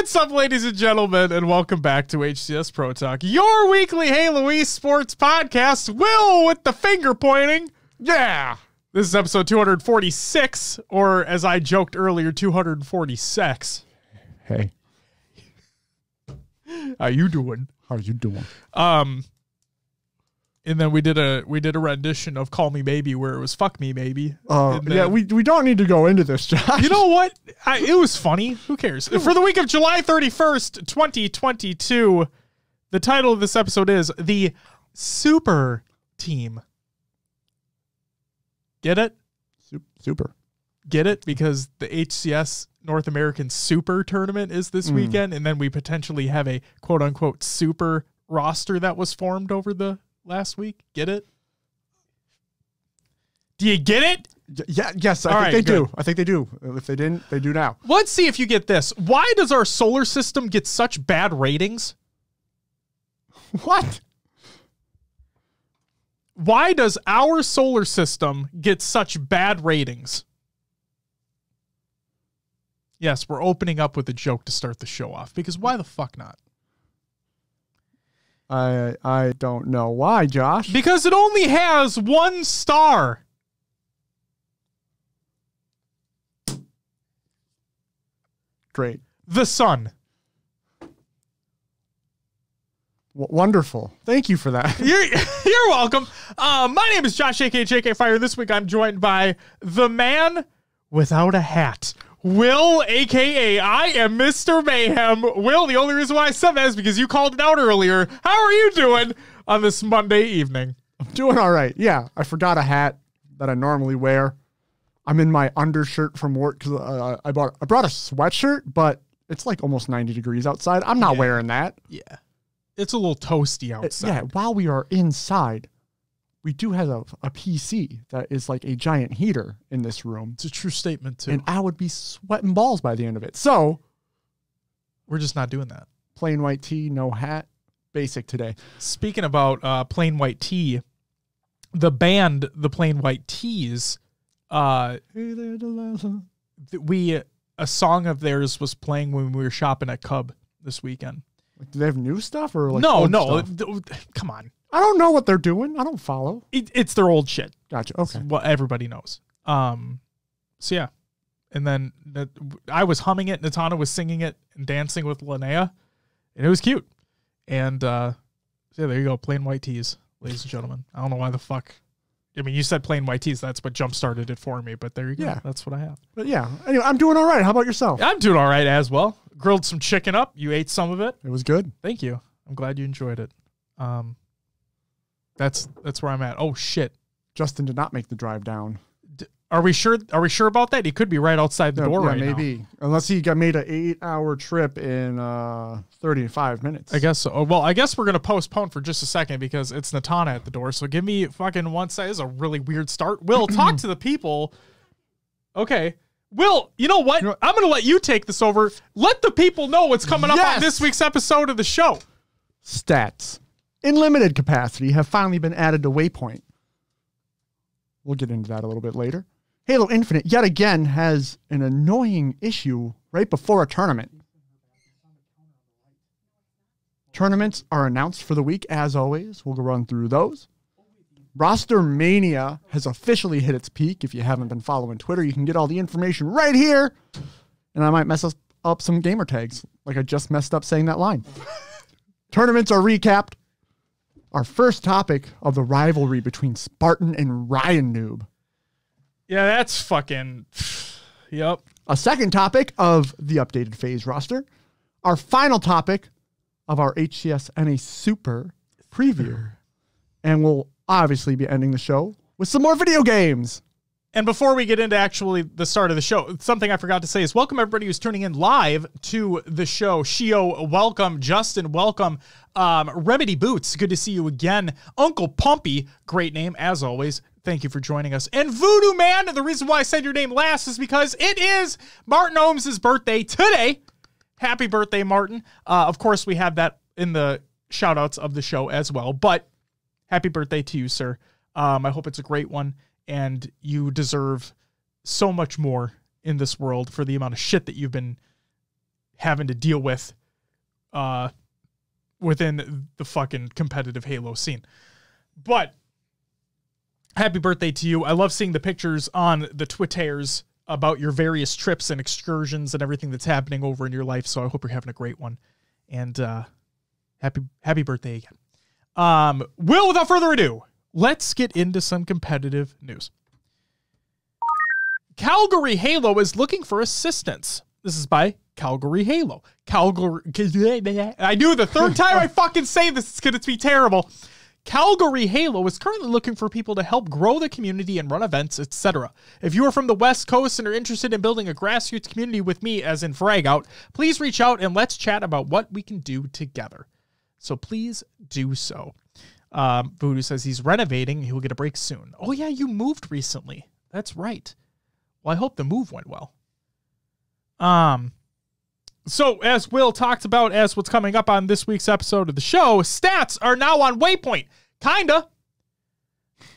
What's up, ladies and gentlemen, and welcome back to HCS Pro Talk, your weekly Halo esports podcast. Will with the finger pointing. Yeah. This is episode 246, or as I joked earlier, 246. Hey, How you doing? how you doing? Um, and then we did a we did a rendition of "Call Me Maybe" where it was "Fuck Me Maybe." Uh, yeah, we we don't need to go into this, Josh. You know what? I, it was funny. Who cares? For the week of July 31st, 2022, the title of this episode is The Super Team. Get it? Super. Get it? Because the HCS North American Super Tournament is this weekend, and then we potentially have a quote unquote super roster that was formed over the last week. Get it? Do you get it? Yeah, yes, I All think right, they good. do. I think they do. Uh, if they didn't, they do now. Let's see if you get this. Why does our solar system get such bad ratings? What? Why does our solar system get such bad ratings? Yes, we're opening up with a joke to start the show off because why the fuck not? I I don't know why, Josh. Because it only has one star. Great. The sun. W- wonderful. Thank you for that. You're, you're welcome. Um, my name is Josh, aka JK Fire. This week I'm joined by the man without a hat. Will, aka I am Mr. Mayhem. Will, the only reason why I said that is because you called it out earlier. How are you doing on this Monday evening? I'm doing all right. Yeah, I forgot a hat that I normally wear. I'm in my undershirt from work because uh, I bought I brought a sweatshirt, but it's like almost 90 degrees outside. I'm not wearing that. Yeah. It's a little toasty outside. Yeah, while we are inside, we do have a, a PC that is like a giant heater in this room, It's a true statement, too. and I would be sweating balls by the end of it. So, We're just not doing that. plain white tee, no hat, basic today. Speaking about uh, plain white tea, the band, the Plain White T's, uh, Hey there, Delilah. th- we a song of theirs was playing when we were shopping at Cub this weekend. Like, do they have new stuff or like no, no, stuff? come on, I don't know what they're doing. I don't follow. it, it's their old shit. Gotcha. It's Okay. what everybody knows. Um, so yeah, and then Nat- I was humming it. Natana was singing it and dancing with Linnea, and it was cute. And uh, so yeah, there you go, Plain White T's, ladies and gentlemen. I don't know why the fuck. I mean, you said plain white tees. That's what jump started it for me. But there you go. Yeah. That's what I have. But yeah, anyway, I'm doing all right. How about yourself? I'm doing all right as well. Grilled some chicken up. You ate some of it. It was good. Thank you. I'm glad you enjoyed it. Um, that's that's where I'm at. Oh shit. Justin did not make the drive down. D- Are we sure? Are we sure about that? He could be right outside the door yeah, right now. maybe. Unless he got made an eight hour trip in uh 35 minutes. I guess so. Oh, Well, I guess we're gonna postpone for just a second because it's Natana at the door. So give me fucking one second. This is a really weird start. Will talk to the people. Okay. Will, you know what? You know- I'm gonna let you take this over. Let the people know what's coming up on this week's episode of the show. Stats in limited capacity have finally been added to Waypoint. We'll get into that a little bit later. Halo Infinite yet again has an annoying issue right before a tournament. Tournaments are announced for the week as always. We'll go run through those. Roster Mania has officially hit its peak. If you haven't been following Twitter, you can get all the information right here. And I might mess up some gamer tags, like I just messed up saying that line. Tournaments are recapped. Our first topic of the rivalry between Spartan and Ryanoob. Yeah, that's fucking. Yep. A second topic of the updated FaZe roster. Our final topic of our HCS NA Super preview. And we'll obviously be ending the show with some more video games. And before we get into actually the start of the show, something I forgot to say is welcome everybody who's tuning in live to the show. Shio, welcome. Justin, welcome. Um, Remedy Boots, good to see you again. Uncle Pumpy, great name as always. Thank you for joining us. And Voodoo Man, the reason why I said your name last is because it is Martin Ohms' birthday today. Happy birthday, Martin. Uh, of course, we have that in the shout outs of the show as well. But happy birthday to you, sir. Um, I hope it's a great one, and you deserve so much more in this world for the amount of shit that you've been having to deal with uh within the fucking competitive Halo scene. But happy birthday to you. I love seeing the pictures on the Twitters about your various trips and excursions and everything that's happening over in your life. So I hope you're having a great one. And uh happy happy birthday again. Um Will without further ado, let's get into some competitive news. Calgary Halo is looking for assistance. This is by Calgary Halo. Calgary. I knew the third time I fucking say this, it's going to be terrible. Calgary Halo is currently looking for people to help grow the community and run events, etc. If you are from the West Coast and are interested in building a grassroots community with me, as in Fragout, please reach out and let's chat about what we can do together. So please do so. Um, Voodoo says he's renovating. He'll get a break soon. Oh, yeah, you moved recently. That's right. Well, I hope the move went well. Um, so as Will talked about, as what's coming up on this week's episode of the show, stats are now on Waypoint. Kinda.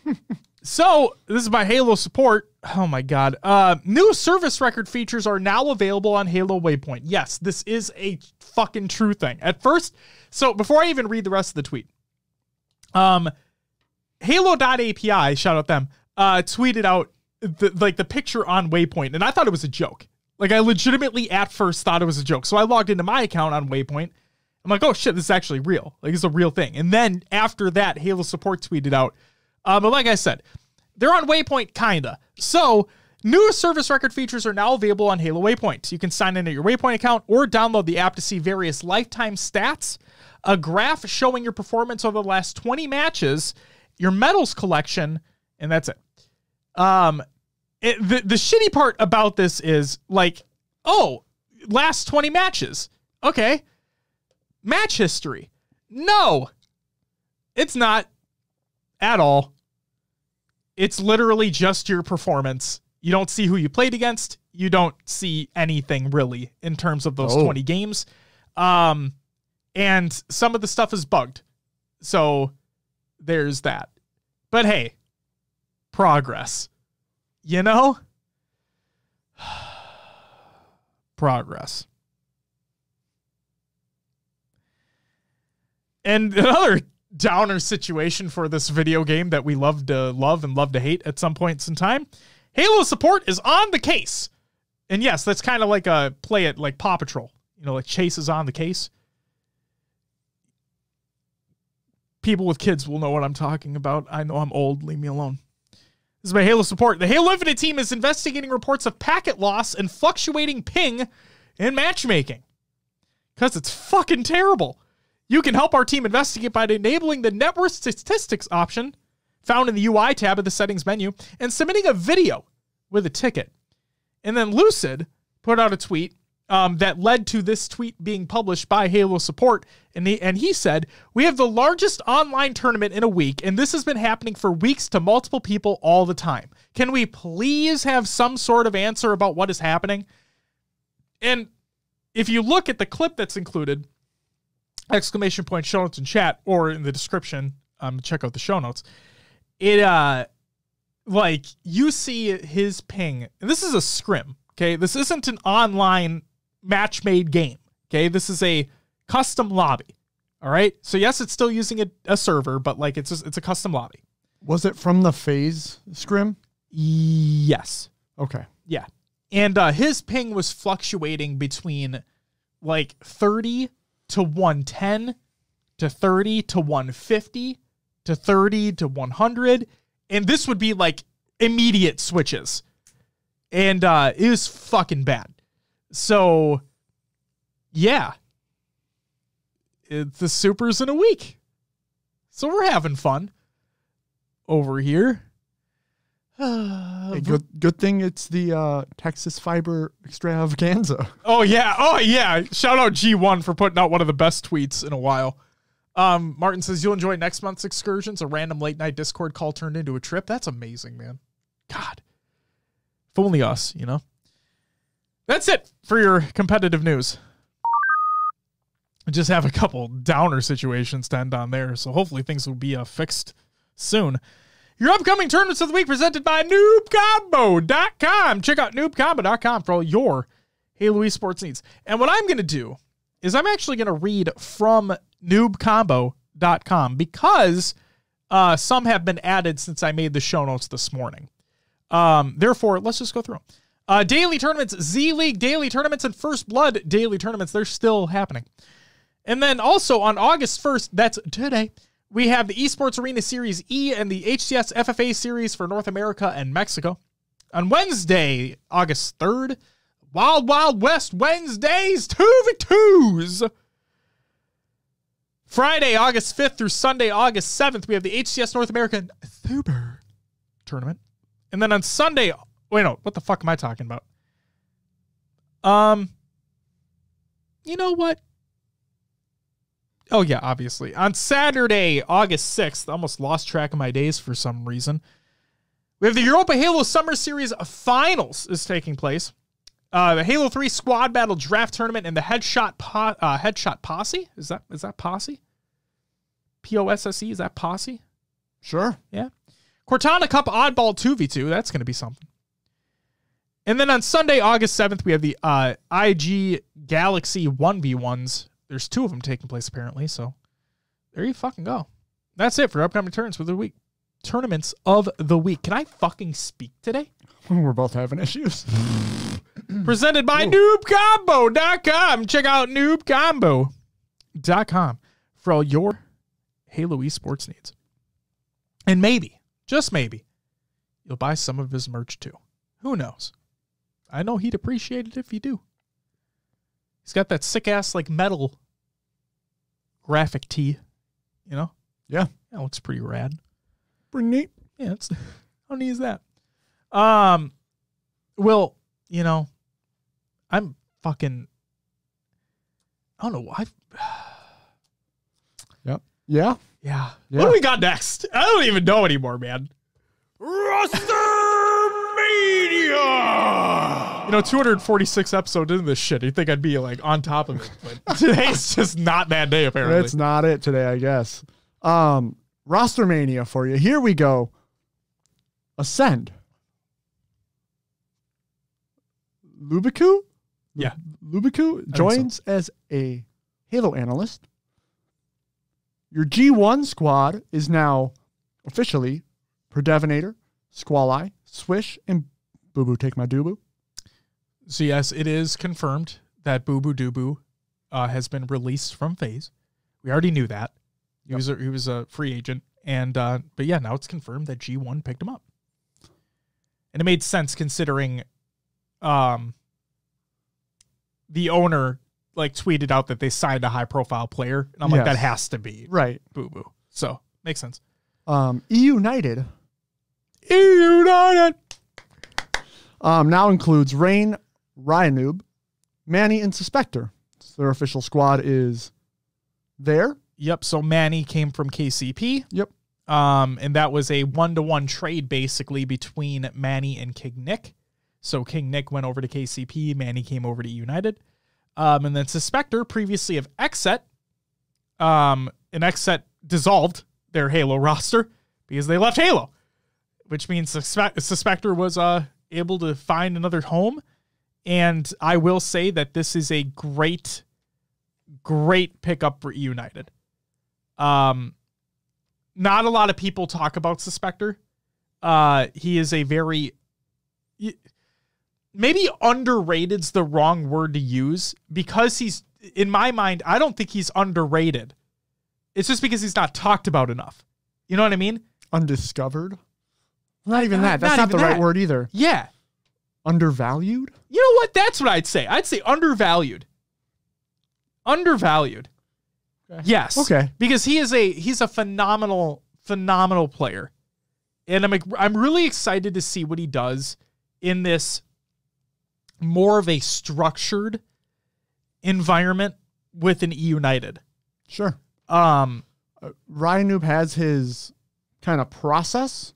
so this is my Halo support. Oh my god. Uh, new service record features are now available on Halo Waypoint. Yes, this is a fucking true thing. At first, so before I even read the rest of the tweet, um, Halo.api, shout out them, uh, tweeted out the, like the picture on Waypoint, and I thought it was a joke. Like I legitimately at first thought it was a joke. So I logged into my account on Waypoint. I'm like, oh shit, this is actually real. Like it's a real thing. And then after that, Halo support tweeted out. Uh, but like I said, they're on Waypoint kinda. So new service record features are now available on Halo Waypoint. You can sign in at your Waypoint account or download the app to see various lifetime stats, a graph showing your performance over the last 20 matches, your medals collection, and that's it. Um, it, the the shitty part about this is like, oh, last 20 matches. Okay. Match history. No. It's not at all. It's literally just your performance. You don't see who you played against. You don't see anything really in terms of those Oh. 20 games. Um and some of the stuff is bugged. So there's that. But hey, progress. You know? Progress. And another downer situation for this video game that we love to love and love to hate at some points in time. Halo support is on the case. And yes, that's kind of like a play it like Paw Patrol. You know, like Chase is on the case. People with kids will know what I'm talking about. I know I'm old. Leave me alone. This is my Halo support. The Halo Infinite team is investigating reports of packet loss and fluctuating ping in matchmaking. Because it's fucking terrible. You can help our team investigate by enabling the network statistics option found in the UI tab of the settings menu and submitting a video with a ticket. And then Lucid put out a tweet um, that led to this tweet being published by Halo Support. And he, and he said, We have the largest online tournament in a week, and this has been happening for weeks to multiple people all the time. Can we please have some sort of answer about what is happening? And if you look at the clip that's included, exclamation point show notes in chat or in the description, um, check out the show notes. It, uh, like you see his ping, and this is a scrim. Okay, this isn't an online match made game. Okay, this is a custom lobby. All right, so yes, it's still using a, a server, but like it's a, it's a custom lobby. Was it from the FaZe scrim? Yes, Okay. yeah, and uh, his ping was fluctuating between like thirty to one ten to thirty to one fifty to thirty to one hundred, and this would be like immediate switches and uh it was fucking bad so yeah. It's the supers in a week. So we're having fun over here. Hey, good good thing it's the uh, Texas Fiber Extravaganza. oh yeah. Oh yeah. Shout out g1 for putting out one of the best tweets in a while. Um martin says you'll enjoy next month's excursions. A random late night discord call turned into a trip. That's amazing man. God. If only us you know that's it for your competitive news I just have a couple downer situations to end on there, so hopefully things will be uh, fixed soon. Your upcoming tournaments of the week presented by noobcombo.com. Check out noobcombo.com for all your Halo Esports needs. And what I'm going to do is I'm actually going to read from noobcombo.com because uh, some have been added since I made the show notes this morning. Um, therefore, let's just go through them. Uh, daily tournaments, Z League daily tournaments, and First Blood daily tournaments, they're still happening. And then also on August 1st, that's today, we have the Esports Arena Series E and the HCS FFA Series for North America and Mexico. On Wednesday, August 3rd, Wild Wild West Wednesdays, 2v2s. Friday, August 5th through Sunday, August 7th, we have the HCS North American Super tournament. And then on Sunday, wait, no, what the fuck am I talking about? Um, you know what? Oh, yeah, obviously. On Saturday, August 6th, almost lost track of my days for some reason. We have the Europa Halo Summer Series Finals is taking place. Uh, the Halo 3 Squad Battle Draft Tournament and the Headshot po- uh, Headshot Posse. Is that is that Posse? P O S S E. Is that Posse? Sure. Yeah. Cortana Cup Oddball 2v2. That's going to be something. And then on Sunday, August 7th, we have the uh, IG Galaxy 1v1s. There's two of them taking place, apparently. So there you fucking go. That's it for upcoming turns for the week. Tournaments of the week. Can I fucking speak today? We're both having issues. Presented by noobcombo.com. Check out noobcombo.com for all your Halo esports needs. And maybe, just maybe, you'll buy some of his merch too. Who knows? I know he'd appreciate it if you do. He's got that sick ass like metal graphic tee, you know? yeah. That looks pretty rad. Pretty neat. Yeah, it's how neat is that? Um, well, you know, I'm fucking. I don't know. I Yep. Yeah. yeah. Yeah. What do we got next? I don't even know anymore, man. Roster Mania. Know, 246 episodes into this shit. You think I'd be like on top of it, but today's just not that day. Apparently, That's not it today, I guess. Um, roster mania for you. Here we go. Ascend. Lubiku? Yeah. Lubiku so. joins as a Halo analyst. Your G1 squad is now officially Predevinator, Squall Swish, and Boo Boo Take My Doo Boo. So yes, it is confirmed that Boo Boo Doo Boo uh, has been released from FaZe. We already knew that. He Yep. was a, he was a free agent, and uh, but yeah, now it's confirmed that G one picked him up, and it made sense considering, um, the owner like tweeted out that they signed a high profile player, and I'm like that has to be Right. Boo Boo. So makes sense. Um, E United E United. um, now includes Rain, Ryanoob, Manny, and Suspector. So their official squad is there. Yep. So Manny came from KCP. Yep. Um, and that was a one to one trade basically between Manny and King Nick. So King Nick went over to KCP, Manny came over to United. Um, and then Suspector, previously of Xset, um, and Xset dissolved their Halo roster because they left Halo, which means Suspect- Suspector was uh, able to find another home. And I will say that this is a great, great pickup for United. Um, not a lot of people talk about Suspector. Uh, he is a very maybe underrated's the wrong word to use because he's in my mind. I don't think he's underrated. It's just because he's not talked about enough. You know what I mean? Undiscovered. Not even that. That's not not, the even right word either. Yeah. Undervalued? You know what? That's what I'd say. I'd say undervalued. Undervalued. Yes. Okay. Because he is a he's a phenomenal phenomenal player. And I'm I'm really excited to see what he does in this more of a structured environment with an E United. Sure. Um Uh, Ryanoob has his kind of process.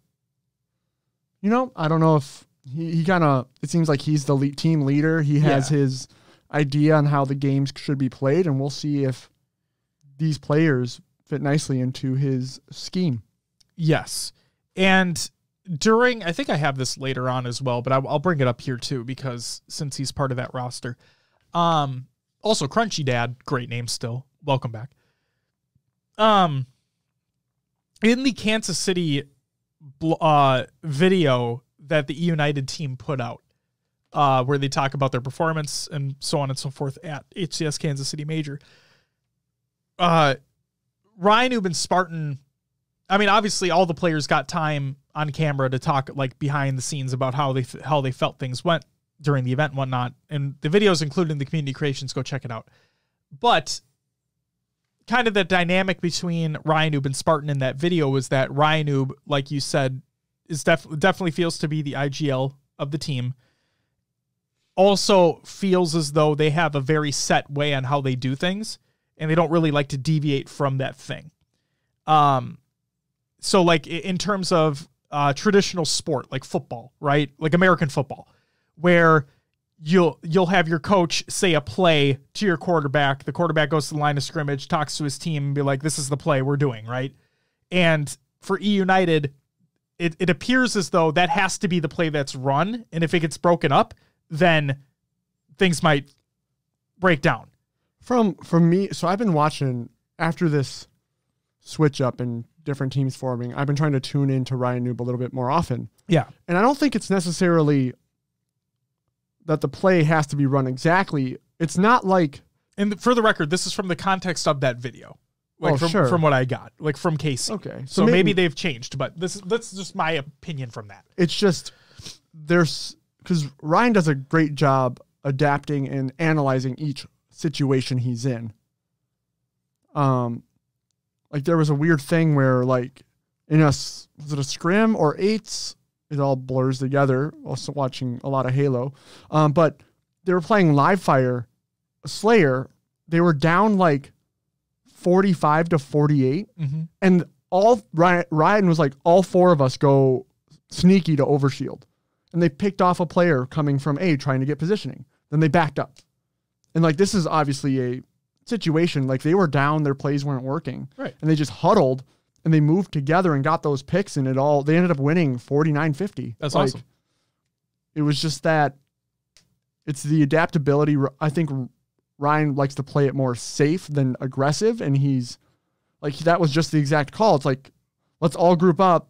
You know, I don't know if he, he kind of, it seems like he's the team leader. He has Yeah. his idea on how the games should be played, and we'll see if these players fit nicely into his scheme. Yes. And during I think I have this later on as well, but I, will bring it up here too because since he's part of that roster. Um, also Crunchy Dad, great name still. Welcome back. Um, in the Kansas City uh, video that the United team put out, uh, where they talk about their performance and so on and so forth at HCS Kansas City Major. Uh, Ryanoob and Spartan. I mean, obviously, all the players got time on camera to talk like behind the scenes about how they how they felt things went during the event and whatnot. And the videos included in the community creations. Go check it out. But kind of the dynamic between Ryanoob and Spartan in that video was that Ryanoob, like you said, is def- definitely feels to be the IGL of the team. Also feels as though they have a very set way on how they do things, and they don't really like to deviate from that thing. Um, so like in terms of uh, traditional sport, like football, right? Like American football, where you'll you'll have your coach say a play to your quarterback. The quarterback goes to the line of scrimmage, talks to his team, and be like, "This is the play we're doing," right? And for E United, it, it appears as though that has to be the play that's run, and if it gets broken up, then things might break down. From from me, so I've been watching after this switch up and different teams forming. I've been trying to tune into Ryanoob a little bit more often. Yeah, and I don't think it's necessarily that the play has to be run exactly. It's not like. And for the record, this is from the context of that video. Like oh, from, sure. from what I got, like from KC. Okay. So, so maybe, maybe, they've changed, but this that's just my opinion from that. It's just there's because Ryan does a great job adapting and analyzing each situation he's in. Um, like there was a weird thing where like in a was it a scrim or eights it all blurs together. Also watching a lot of Halo, um, but they were playing live fire, Slayer. They were down like forty-five to 48 mm-hmm. and all Ryan, Ryan was like, all four of us go sneaky to overshield, and they picked off a player coming from A trying to get positioning. Then they backed up, and like this is obviously a situation like they were down, their plays weren't working, right, and they just huddled and they moved together and got those picks and it all they ended up winning 49-50. That's like, awesome. It was just that it's the adaptability. I think Ryan likes to play it more safe than aggressive and he's like that was just the exact call. It's like let's all group up,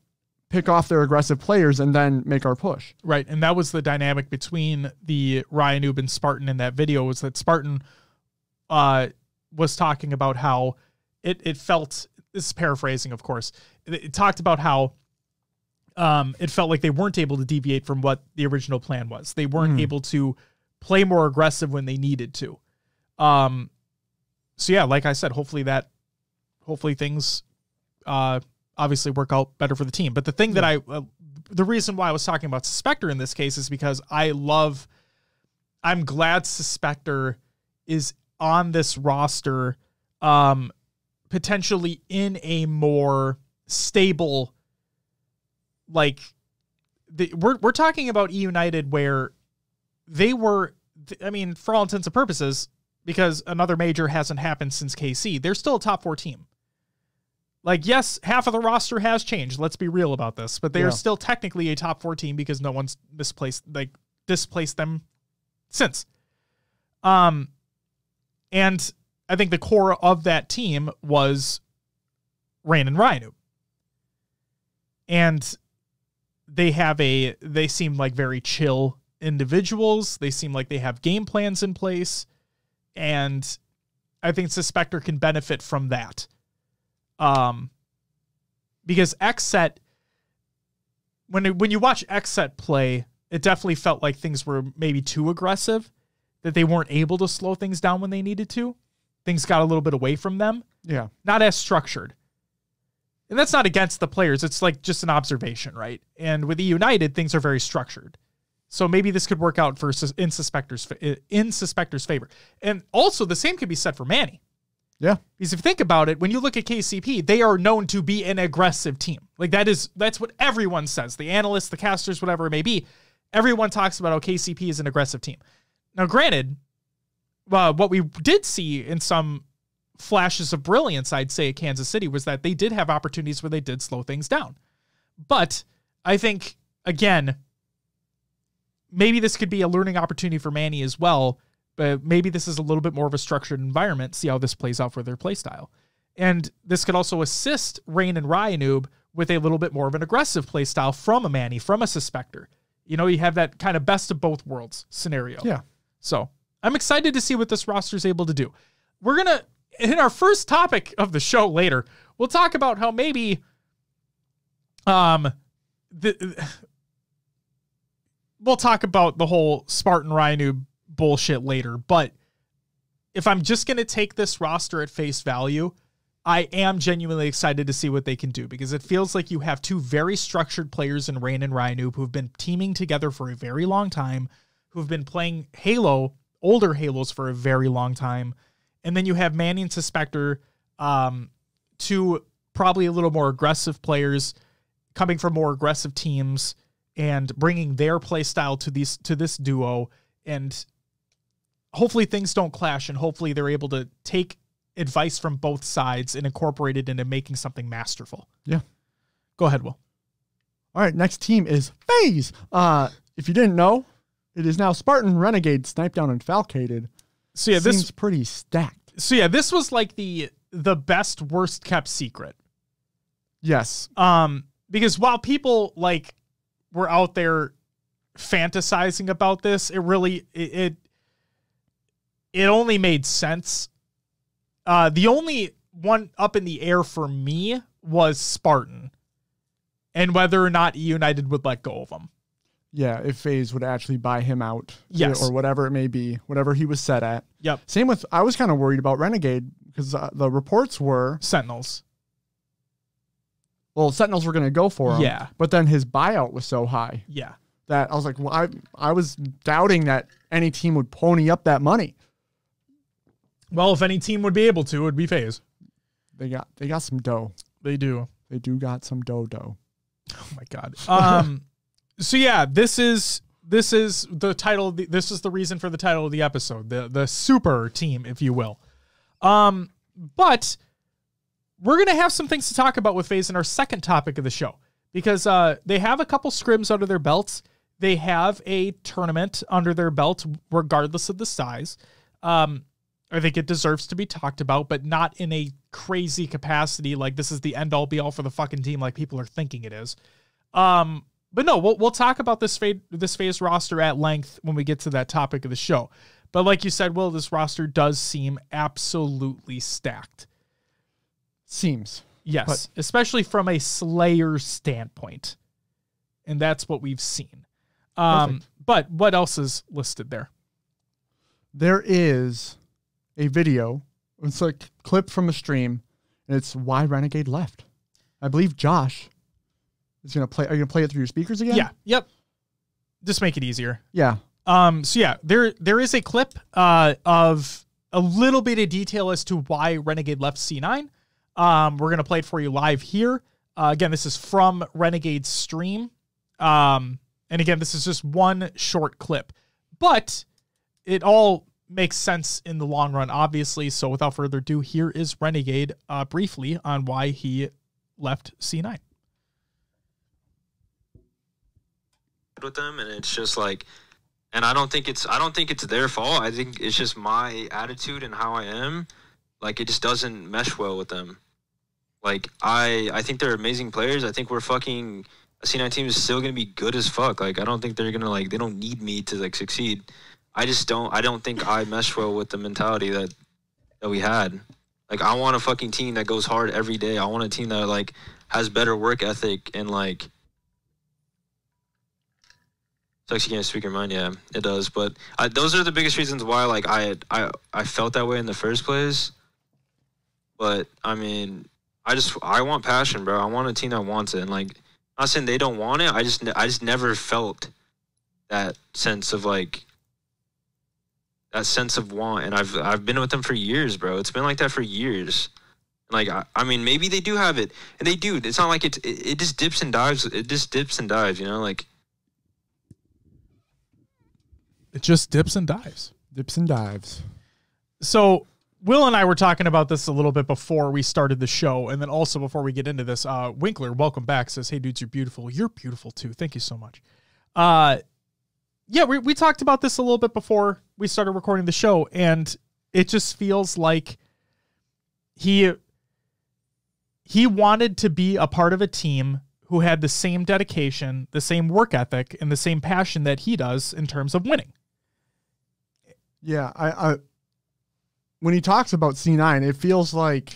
pick off their aggressive players and then make our push. Right. And that was the dynamic between the Ryan and Spartan in that video was that Spartan uh was talking about how it it felt this is paraphrasing, of course. It, it talked about how um, it felt like they weren't able to deviate from what the original plan was. They weren't mm. able to play more aggressive when they needed to. Um, so yeah, like I said, hopefully that, hopefully things, uh, obviously work out better for the team. But the thing yeah. that I, uh, the reason why I was talking about Suspector in this case is because I love, I'm glad Suspector is on this roster. Um, potentially in a more stable like the, we're we're talking about E United where they were I mean for all intents and purposes because another major hasn't happened since KC they're still a top 4 team. Like yes, half of the roster has changed, let's be real about this, but they yeah. are still technically a top 4 team because no one's misplaced like displaced them since. Um and I think the core of that team was Rain and Rhino. And they have a they seem like very chill individuals. They seem like they have game plans in place. And I think Suspector can benefit from that. Um because Xset when it, when you watch X set play, it definitely felt like things were maybe too aggressive, that they weren't able to slow things down when they needed to things got a little bit away from them. Yeah. Not as structured. And that's not against the players. It's like just an observation, right? And with the United, things are very structured. So maybe this could work out for in suspectors in suspectors favor. And also the same could be said for Manny. Yeah. Because if you think about it, when you look at KCP, they are known to be an aggressive team. Like that is that's what everyone says. The analysts, the casters, whatever it may be. Everyone talks about how KCP is an aggressive team. Now, granted, uh, what we did see in some flashes of brilliance, I'd say, at Kansas City was that they did have opportunities where they did slow things down. But I think again, maybe this could be a learning opportunity for Manny as well. But maybe this is a little bit more of a structured environment. See how this plays out for their playstyle. And this could also assist Rain and Ryanoob with a little bit more of an aggressive playstyle from a Manny, from a Suspector. You know, you have that kind of best of both worlds scenario. Yeah. So I'm excited to see what this roster is able to do. We're going to, in our first topic of the show later, we'll talk about how maybe um the we'll talk about the whole Spartan Ryanoob bullshit later, but if I'm just going to take this roster at face value, I am genuinely excited to see what they can do because it feels like you have two very structured players in Rain and Ryanoob who've been teaming together for a very long time, who've been playing Halo, older Halos for a very long time. And then you have Manny and Suspector, um, two probably a little more aggressive players coming from more aggressive teams and bringing their play style to these to this duo and hopefully things don't clash and hopefully they're able to take advice from both sides and incorporate it into making something masterful. Yeah. Go ahead, Will. All right, next team is FaZe. Uh, if you didn't know, it is now Spartan, Renegade, Snipe Down, and Falcated. So yeah, this Seems this pretty stacked. so yeah, this was like the the best worst kept secret. Yes. Um, because while people like were out there fantasizing about this, it really it it, it only made sense. Uh, the only one up in the air for me was Spartan, and whether or not United would let go of him. Yeah, if FaZe would actually buy him out. Yes. Or whatever it may be, whatever he was set at. Yep, Same with, I was kind of worried about Renegade because uh, the reports were, Sentinels. Well, Sentinels were going to go for him. Yeah. But then his buyout was so high Yeah, that I was like, well, I, I was doubting that any team would pony up that money. well, if any team would be able to, it would be FaZe. They got, they got some dough. They do. They do got some dough dough. Oh my god. Um so yeah, this is this is the title the, this is the reason for the title of the episode. The the super team, if you will. Um but we're going to have some things to talk about with FaZe in our second topic of the show because uh they have a couple scrims under their belts. They have a tournament under their belt regardless of the size. Um I think it deserves to be talked about, but not in a crazy capacity like this is the end all be all for the fucking team like people are thinking it is. Um, but no, we'll we'll talk about this FaZe this FaZe roster at length when we get to that topic of the show. But like you said, Will, this roster does seem absolutely stacked. Seems. Yes, especially from a Slayer standpoint, and that's what we've seen. Um, but what else is listed there? There is a video. It's a clip from a stream, and it's why Renegade left. I believe Josh is gonna play. Are you gonna play it through your speakers again? Yeah. Yep. Just make it easier. Yeah. Um, so yeah, there there is a clip uh, of a little bit of detail as to why Renegade left C9. Um, we're gonna play it for you live here. Uh, again, this is from Renegade's stream. Um, and again, this is just one short clip, but it all makes sense in the long run, obviously. So without further ado, here is Renegade uh, briefly on why he left C9. with them and it's just like and I don't think it's I don't think it's their fault. I think it's just my attitude and how I am. Like it just doesn't mesh well with them. Like I I think they're amazing players. I think we're fucking a C9 team is still gonna be good as fuck. Like I don't think they're gonna like they don't need me to like succeed. I just don't I don't think I mesh well with the mentality that that we had. Like I want a fucking team that goes hard every day. I want a team that like has better work ethic and like Sucks you can't speak your mind. Yeah, it does. But I, those are the biggest reasons why, like, I, I, I felt that way in the first place. But I mean, I just, I want passion, bro. I want a team that wants it. And like, not saying they don't want it. I just, I just never felt that sense of like, that sense of want. And I've, I've been with them for years, bro. It's been like that for years. Like, I, I mean, maybe they do have it, and they do. It's not like it's, it, it just dips and dives. It just dips and dives. You know, like. It just dips and dives. Dips and dives. So Will and I were talking about this a little bit before we started the show, and then also before we get into this, uh, Winkler, welcome back, says, "Hey dudes, you're beautiful. You're beautiful too. Thank you so much." Uh, yeah, we we talked about this a little bit before we started recording the show, and it just feels like he he wanted to be a part of a team who had the same dedication, the same work ethic, and the same passion that he does in terms of winning. Yeah, I, I when he talks about C9, it feels like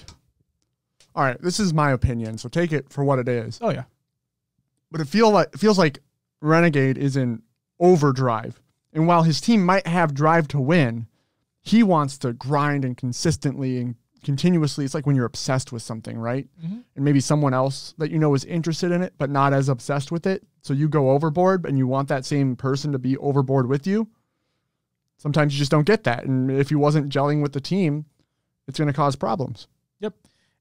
all right, this is my opinion, so take it for what it is. Oh yeah. But it feel like it feels like Renegade is in overdrive. And while his team might have drive to win, he wants to grind and consistently and continuously. It's like when you're obsessed with something, right? Mhm. And maybe someone else that you know is interested in it, but not as obsessed with it. So you go overboard and you want that same person to be overboard with you. Sometimes you just don't get that. And if he wasn't gelling with the team, it's going to cause problems. Yep.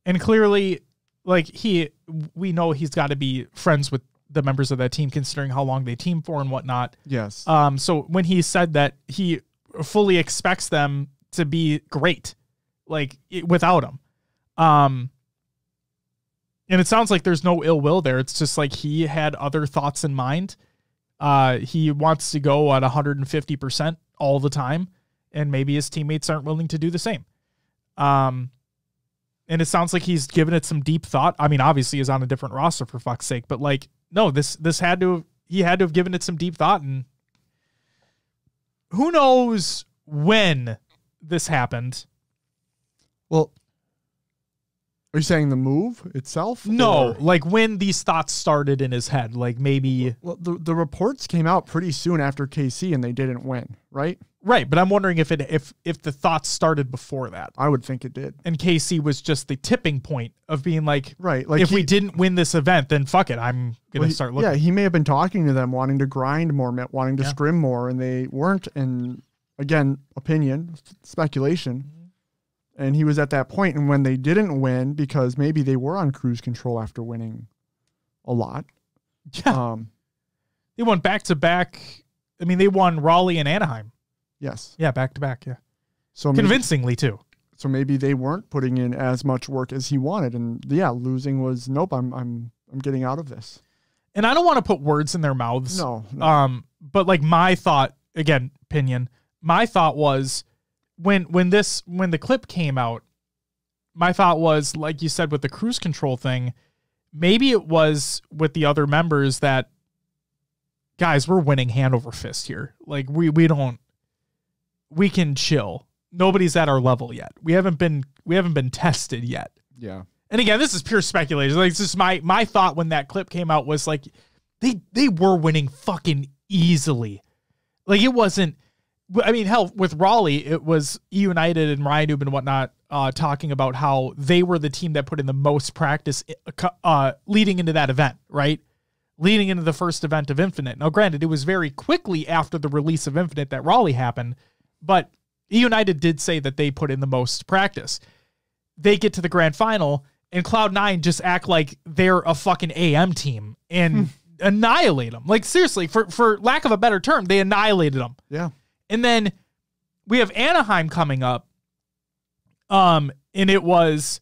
And clearly, like he, we know he's got to be friends with the members of that team, considering how long they team for and whatnot. Yes. Um, so when he said that he fully expects them to be great, like i- without him, um, and it sounds like there's no ill will there. It's just like he had other thoughts in mind. Uh, he wants to go at 150 percent all the time, and maybe his teammates aren't willing to do the same. Um, and it sounds like he's given it some deep thought. I mean, obviously, he's on a different roster for fuck's sake, but like, no, this this had to have, he had to have given it some deep thought, and who knows when this happened? well, are you saying the move itself? No, or- like when these thoughts started in his head, like maybe Well, the, the reports came out pretty soon after KC and they didn't win, right? right, but I'm wondering if it if if the thoughts started before that, I would think it did. and KC was just the tipping point of being like, Right. Like if he- we didn't win this event, then fuck it, I'm gonna well, start looking. Yeah, he may have been talking to them, wanting to grind more, wanting to Yeah. scrim more, and they weren't. And again, opinion, speculation. And he was at that point, and when they didn't win, because maybe they were on cruise control after winning a lot. Yeah. Um, They won back to back. I mean, they won Raleigh and Anaheim. yes. Yeah, back to back. Yeah, So maybe, convincingly too. so maybe they weren't putting in as much work as he wanted, and yeah, losing was nope. I'm I'm I'm getting out of this. And I don't want to put words in their mouths. No, no. Um, but like my thought again, opinion. My thought was when when this when the clip came out, my thought was like you said with the cruise control thing, maybe it was with the other members that guys, we're winning hand over fist here. Like we we don't we can chill. Nobody's at our level yet. We haven't been we haven't been tested yet. yeah. And again, this is pure speculation. Like, it's just my my thought when that clip came out was like, they they were winning fucking easily. Like it wasn't. I mean, hell, with Raleigh, it was E United and Ryanoob and whatnot uh, talking about how they were the team that put in the most practice uh, leading into that event, right? Leading into the first event of Infinite. Now, granted, it was very quickly after the release of Infinite that Raleigh happened, but E United did say that they put in the most practice they get to the grand final and Cloud9 just act like they're a fucking AM team and annihilate them. Like seriously, for for lack of a better term, they annihilated them. Yeah. And then we have Anaheim coming up. Um and it was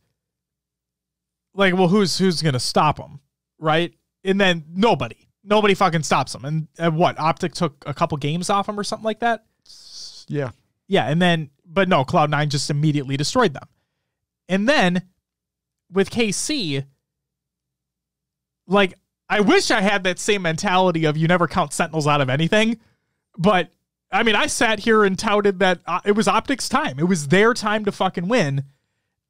like well who's who's going to stop them, right? And then nobody. Nobody fucking stops them. And, and what? Optic took a couple games off them or something like that? Yeah. Yeah, and then but no, Cloud9 just immediately destroyed them. And then with KC, like I wish I had that same mentality of you never count Sentinels out of anything, but I mean, I sat here and touted that uh, it was Optics time. It was their time to fucking win.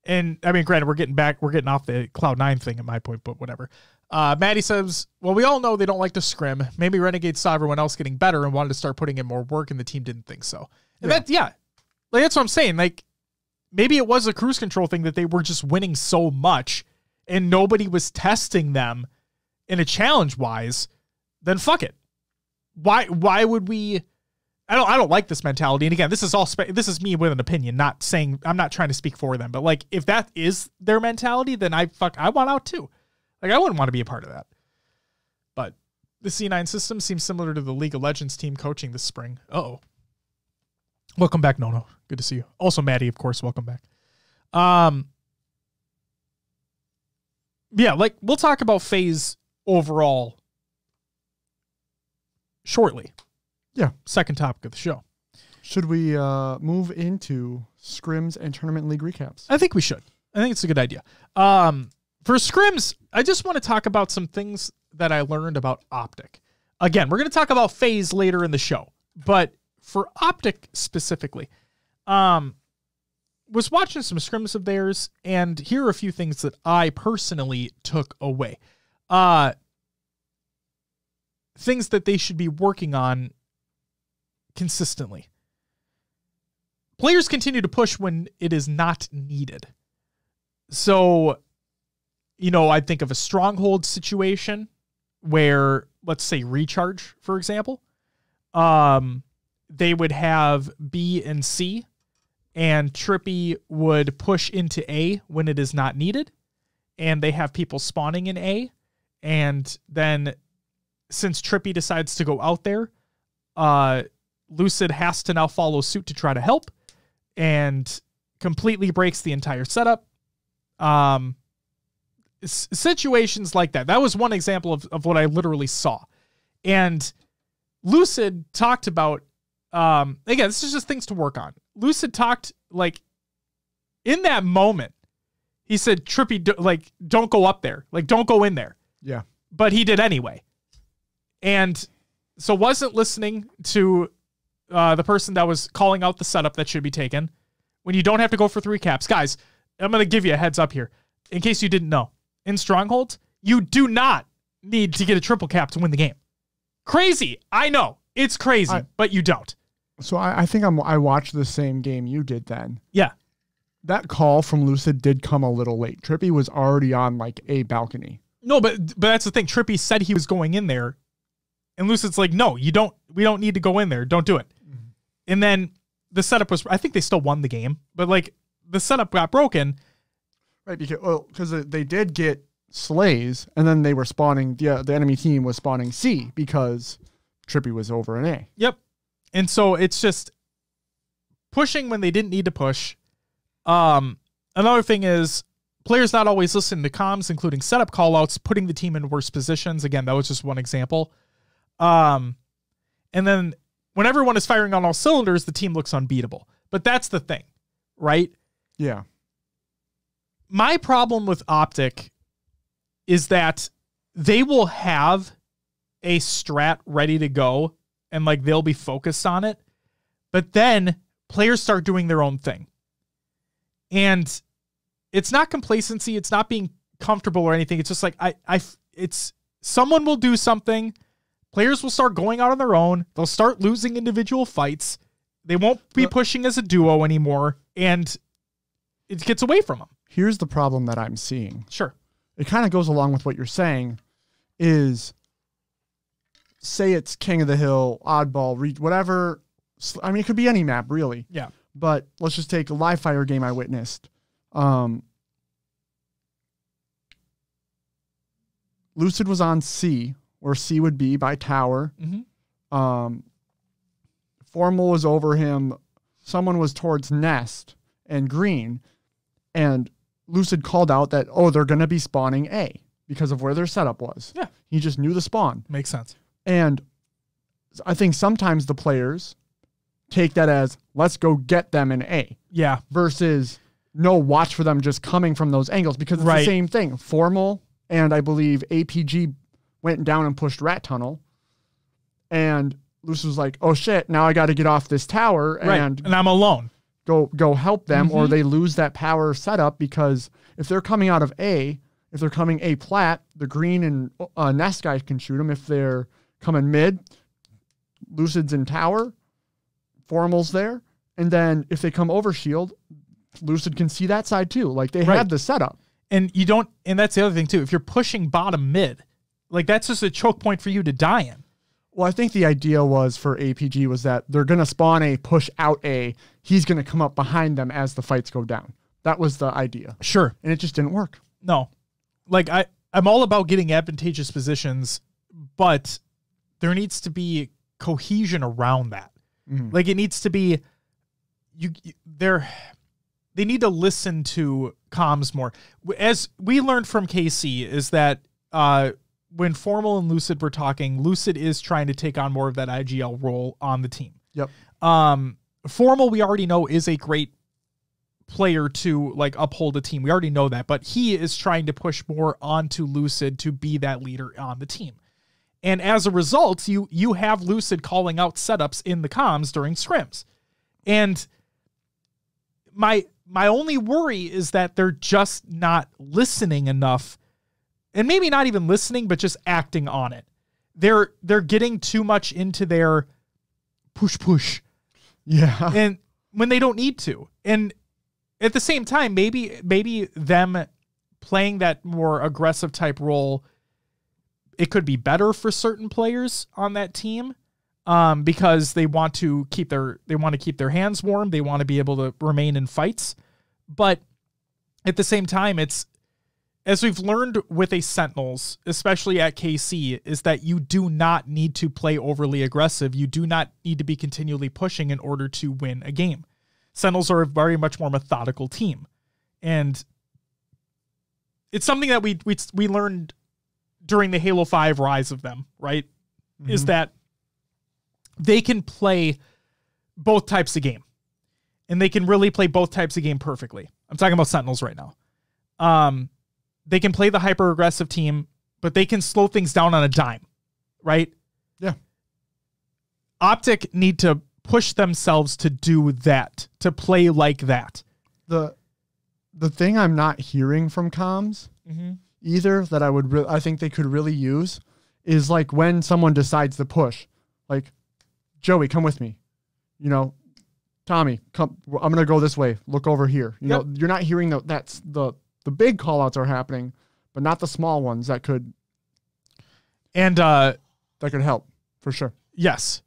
And I mean, granted, we're getting back, we're getting off the Cloud9 thing at my point, but whatever. Uh, Maddie says, well, we all know they don't like to scrim. Maybe Renegade saw everyone else getting better and wanted to start putting in more work, and the team didn't think so. And Yeah. that, yeah, like that's what I'm saying. Like, maybe it was a cruise control thing that they were just winning so much and nobody was testing them in a challenge wise, then fuck it. Why why would we I don't I don't like this mentality. And again, this is all spe- this is me with an opinion, not saying I'm not trying to speak for them, but like if that is their mentality, then I fuck I want out too. Like I wouldn't want to be a part of that. But the C9 system seems similar to the League of Legends team coaching this spring. Oh. Welcome back, Nono. Good to see you. Also, Maddie, of course, welcome back. Um, yeah, like we'll talk about FaZe overall shortly. Yeah. Second topic of the show. Should we uh, move into scrims and tournament league recaps? I think we should. I think it's a good idea. Um, for scrims, I just want to talk about some things that I learned about Optic. Again, we're going to talk about FaZe later in the show, but for Optic specifically, um, was watching some scrims of theirs, and here are a few things that I personally took away. Uh, things that they should be working on consistently. Players continue to push when it is not needed. So, you know, I think of a stronghold situation where, let's say, recharge, for example, um, they would have B and C, and Trippy would push into A when it is not needed, and they have people spawning in A, and then since Trippy decides to go out there, uh, Lucid has to now follow suit to try to help, and completely breaks the entire setup. Um, situations like that. That was one example of, of what I literally saw. And Lucid talked about, um, again, this is just things to work on. Lucid talked like in that moment, he said, Trippy, d- like, don't go up there. Like, don't go in there. Yeah. But he did anyway. And so wasn't listening to uh, the person that was calling out the setup that should be taken when you don't have to go for three caps. Guys, I'm going to give you a heads up here in case you didn't know. In Stronghold, you do not need to get a triple cap to win the game. Crazy. I know. It's crazy, I- but you don't. So I, I think I'm, I watched the same game you did then. Yeah. That call from Lucid did come a little late. Trippy was already on like a balcony. No, but but that's the thing. Trippy said he was going in there, and Lucid's like, "No, you don't. We don't need to go in there. Don't do it." And then the setup was. I think they still won the game, but like the setup got broken. Right, because well, because they did get slays, and then they were spawning. The uh, the enemy team was spawning C because Trippy was over an A. Yep. And so it's just pushing when they didn't need to push. Um, another thing is players not always listening to comms, including setup callouts, putting the team in worse positions. Again, that was just one example. Um, and then when everyone is firing on all cylinders, the team looks unbeatable. But that's the thing, right? Yeah, my problem with Optic is that they will have a strat ready to go and like they'll be focused on it. But then players start doing their own thing. And it's not complacency, it's not being comfortable or anything. It's just like I I it's someone will do something, players will start going out on their own, they'll start losing individual fights. They won't be pushing as a duo anymore and it gets away from them. here's the problem that I'm seeing. Sure. It kind of goes along with what you're saying. Is say it's King of the Hill, Oddball, whatever. I mean, it could be any map really. Yeah. But let's just take a live fire game I witnessed. Um, Lucid was on C, where C would be by tower. Mhm. Um, Formal was over him. Someone was towards Nest and Green, and Lucid called out that oh they're gonna be spawning A because of where their setup was. Yeah. he just knew the spawn. Makes sense. And I think sometimes the players take that as let's go get them in A Yeah. versus no watch for them just coming from those angles because it's Right. the same thing. Formal and I believe APG went down and pushed Rat Tunnel. And Luce was like, oh shit, now I got to get off this tower Right. and And I'm alone. go go help them or Mhm. they lose that power setup because if they're coming out of A, if they're coming A plat, the green and uh, Nest guys can shoot them. If they're coming mid, Lucid's in tower, Formal's there, and then if they come over shield, Lucid can see that side too. Like they Right. had the setup. And you don't and that's the other thing too. If you're pushing bottom mid, like that's just a choke point for you to die in. Well, I think the idea was for APG was that they're gonna spawn A, push out A. He's gonna come up behind them as the fights go down. That was the idea, Sure. and it just didn't work. No. Like I I'm all about getting advantageous positions, but there needs to be cohesion around that. Mhm. Like it needs to be you there they need to listen to comms more. As we learned from KC, is that uh, when Formal and Lucid were talking, Lucid is trying to take on more of that IGL role on the team. Yep. Um, Formal, we already know is a great player to like uphold a team. We already know that, but he is trying to push more onto Lucid to be that leader on the team. And as a result, you you have Lucid calling out setups in the comms during scrims. And my my only worry is that they're just not listening enough and maybe not even listening but just acting on it. They're they're getting too much into their push push Yeah. and when they don't need to. And at the same time, maybe maybe them playing that more aggressive type role, it could be better for certain players on that team. Um, because they want to keep their they want to keep their hands warm, they want to be able to remain in fights. But at the same time, it's as we've learned with a Sentinels, especially at KC, is that you do not need to play overly aggressive. You do not need to be continually pushing in order to win a game. Sentinels are a very much more methodical team. And it's something that we we we learned during the Halo 5 rise of them, right? Is that they can play both types of game. And they can really play both types of game perfectly. I'm talking about Sentinels right now. Um they can play the hyper aggressive team, but they can slow things down on a dime, right? Yeah. Optic need to push themselves to do that, to play like that. the the thing I'm not hearing from comms Mm-hmm. either that I would re- I think they could really use is like when someone decides to push, like Joey, come with me, you know, Tommy, come. I'm gonna go this way. Look over here. You Yep. know, you're not hearing the that's the the big call outs are happening, but not the small ones that could And uh that could help for sure. yes.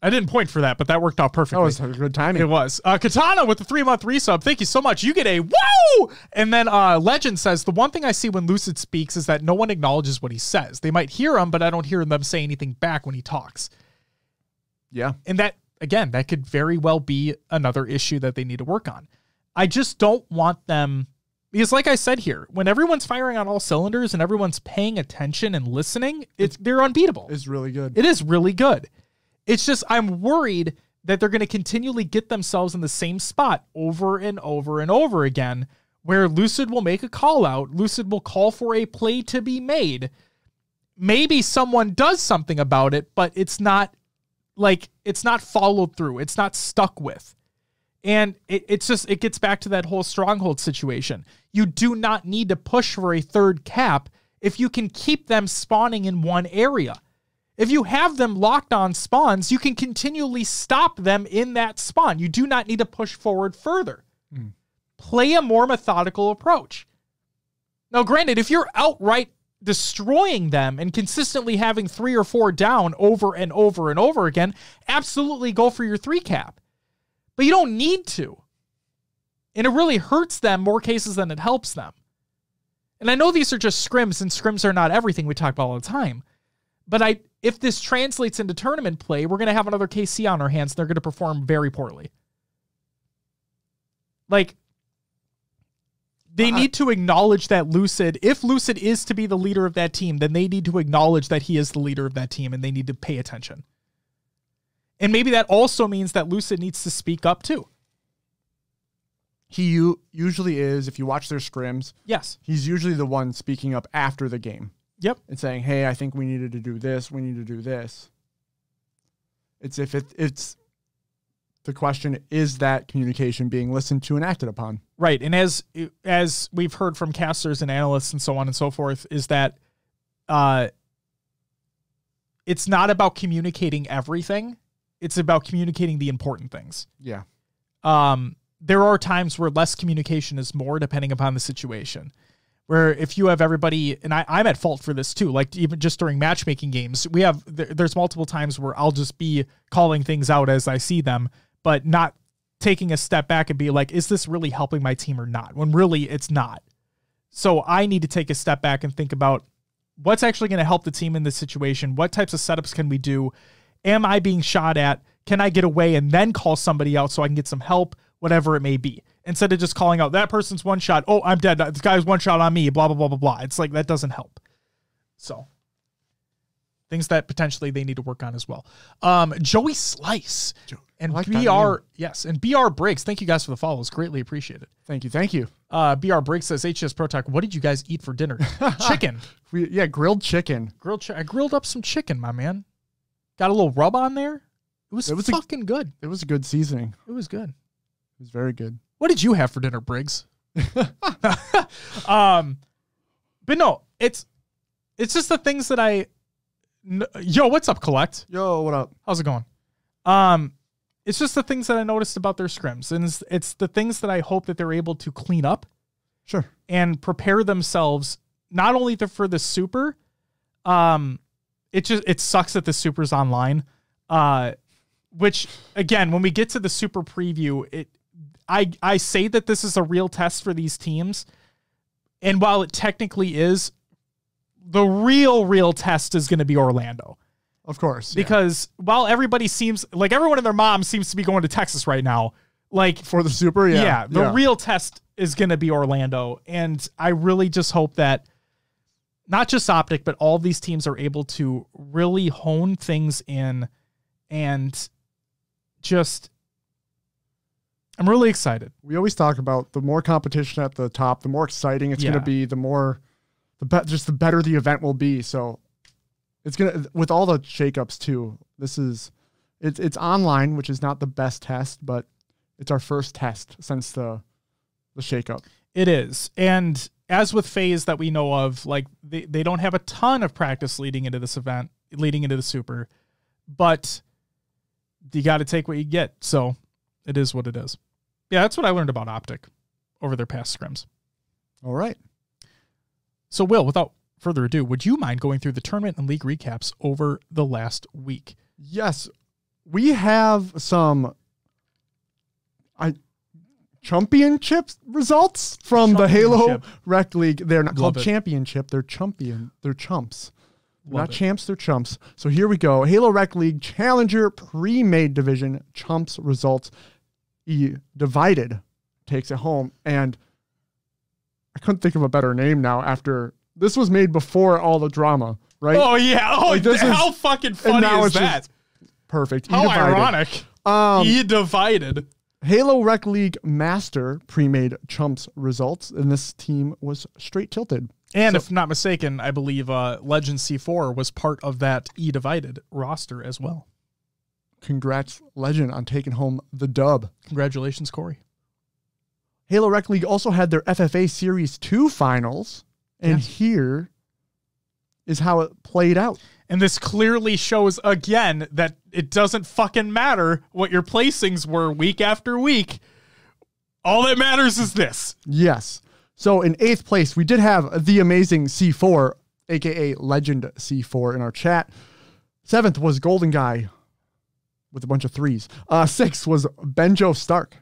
I didn't point for that, but that worked out perfectly. That was a good timing. It was. Uh, Katana with the three month resub. Thank you so much. You get a woo! And then uh, Legend says the one thing I see when Lucid speaks is that no one acknowledges what he says. They might hear him, but I don't hear them say anything back when he talks. yeah, And that, again, that could very well be another issue that they need to work on. I just don't want them, because like I said here, when everyone's firing on all cylinders and everyone's paying attention and listening, it's they're unbeatable. it's really good. It is really good. It's just I'm worried that they're going to continually get themselves in the same spot over and over and over again where Lucid will make a call out, Lucid will call for a play to be made. Maybe someone does something about it, but it's not like it's not followed through. It's not stuck with. And it, it's just it gets back to that whole stronghold situation. You do not need to push for a third cap if you can keep them spawning in one area. If you have them locked on spawns, you can continually stop them in that spawn. You do not need to push forward further. Hmm. Play a more methodical approach. Now, granted, if you're outright destroying them and consistently having three or four down over and over and over again, absolutely go for your three cap. But you don't need to. And it really hurts them more cases than it helps them. And I know these are just scrims, and scrims are not everything we talk about all the time. But I, if this translates into tournament play, we're going to have another KC on our hands. And they're going to perform very poorly. Like, they I- need to acknowledge that Lucid, if Lucid is to be the leader of that team, then they need to acknowledge that he is the leader of that team and they need to pay attention. And maybe that also means that Lucid needs to speak up too. He u- usually is. If you watch their scrims, Yes. he's usually the one speaking up after the game. Yep. and saying, "Hey, I think we needed to do this. We need to do this." It's if it, it's the question is that communication being listened to and acted upon. Right. And as as we've heard from casters and analysts and so on and so forth, is that uh it's not about communicating everything. It's about communicating the important things. Yeah, um, there are times where less communication is more depending upon the situation. Where if you have everybody, and I, I'm at fault for this too, like even just during matchmaking games, we have there, there's multiple times where I'll just be calling things out as I see them, but not taking a step back and be like, is this really helping my team or not? When really it's not. So I need to take a step back and think about what's actually going to help the team in this situation. What types of setups can we do? Am I being shot at? Can I get away and then call somebody out so I can get some help? whatever it may be. Instead of just calling out that person's one shot, oh, I'm dead. This guy's one shot on me, blah, blah, blah, blah, blah. It's like that doesn't help. So things that potentially they need to work on as well. Um, Joey Slice and like BR, yes, and BR Briggs. Thank you guys for the follows. Greatly appreciated. Thank you. Thank you. Uh, BR Briggs says, HCS Pro what did you guys eat for dinner? chicken. We, yeah, grilled chicken. Grilled chi- I grilled up some chicken, my man. Got a little rub on there. It was, It was a- fucking good. It was a good seasoning. It was good. It was very good. What did you have for dinner, Briggs? um, but no, it's it's just the things that I. Yo, what's up, collect? Yo, what up? How's it going? Um, it's just the things that I noticed about their scrims, and it's, it's the things that I hope that they're able to clean up Sure. and prepare themselves not only for the super. Um, it just it sucks that the super's online. Uh, which again, when we get to the super preview, it I I say that this is a real test for these teams, and while it technically is, the real real test is going to be Orlando Of course. yeah. because while everybody seems like everyone and their mom seems to be going to Texas right now, like for the super, yeah, yeah. the yeah. real test is going to be Orlando, and I really just hope that not just Optic, but all these teams are able to really hone things in, and just I'm really excited. we always talk about the more competition at the top, the more exciting it's Yeah. going to be. The more, the be- just the better the event will be. So, it's gonna with all the shakeups too. This is, it's it's online, which is not the best test, but it's our first test since the, the shakeup. It is. And as with FaZe that we know of, like they, they don't have a ton of practice leading into this event, leading into the super, but you got to take what you get. So it is what it is. Yeah, that's what I learned about Optic over their past scrims. All right. So, Will, without further ado, would you mind going through the tournament and league recaps over the last week? Yes, we have some I championship results from the Halo. Rec League. They're not Love called it. championship, they're champion. They're chumps. They're not it. champs, they're chumps. So here we go. Halo Rec League Challenger pre-made division chumps results. E divided takes it home and I couldn't think of a better name now after this was made before all the drama, right? Oh, yeah. Oh, Like, this how is- fucking funny is that? Perfect. E how divided. ironic. Um, he divided. Halo Rec League Master pre-made chumps results, and this team was straight tilted. And if not mistaken, I believe uh, Legend C4 was part of that E divided roster as well. Congrats, Legend, on taking home the dub. Congratulations, Corey. Halo Rec League also had their FFA Series 2 finals, and Yes. here is how it played out. And this clearly shows again that it doesn't fucking matter what your placings were week after week. All that matters is this. Yes. So in eighth place, we did have the amazing C4, aka Legend C4, in our chat. Seventh was Golden Guy with a bunch of threes. Uh, sixth was Benjo Stark.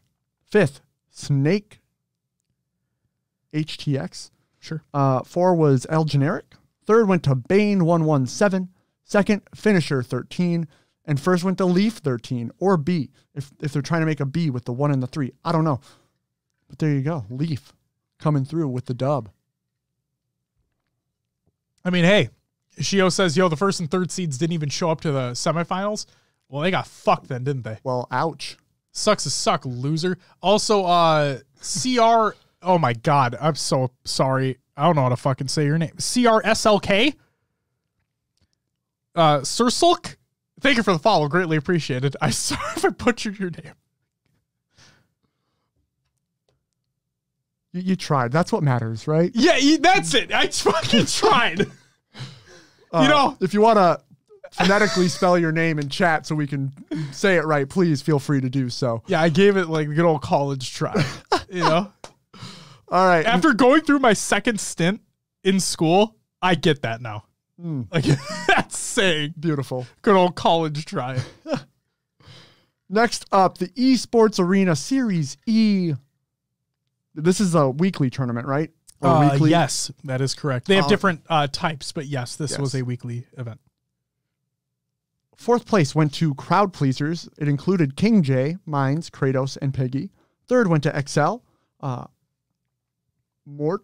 Fifth, Snake HTX. Sure. Uh, four was L Generic. Third went to Bane 117. Second, Finisher 13. And first went to Leaf 13 or B if, if they're trying to make a B with the one and the three. I don't know. But there you go. Leaf coming through with the dub. I mean, hey, Shio says, yo, the first and third seeds didn't even show up to the semifinals. Well, they got fucked then, didn't they? Well, ouch. Sucks to suck, loser. Also, uh, CR. Oh my god, I'm so sorry. I don't know how to fucking say your name. CRSLK. Uh, Sursulk. Thank you for the follow. Greatly appreciated. I sorry if I butchered your name. You, you tried. That's what matters, right? Yeah, you- that's it. I fucking tried. Uh, You know- if you want to phonetically spell your name in chat so we can say it right, please feel free to do so. Yeah, I gave it like a good old college try. You know, All right. after going through my second stint in school, I get that now. Like that's saying Beautiful. good old college try. Next up, the Esports Arena Series E. This is a weekly tournament, right? Uh, weekly? yes, that is correct. They have Uh, different uh, types, but yes, this Yes. was a weekly event. Fourth place went to Crowd Pleasers. It included King J, Mines, Kratos, and Piggy. Third went to Excel. Uh, Mort,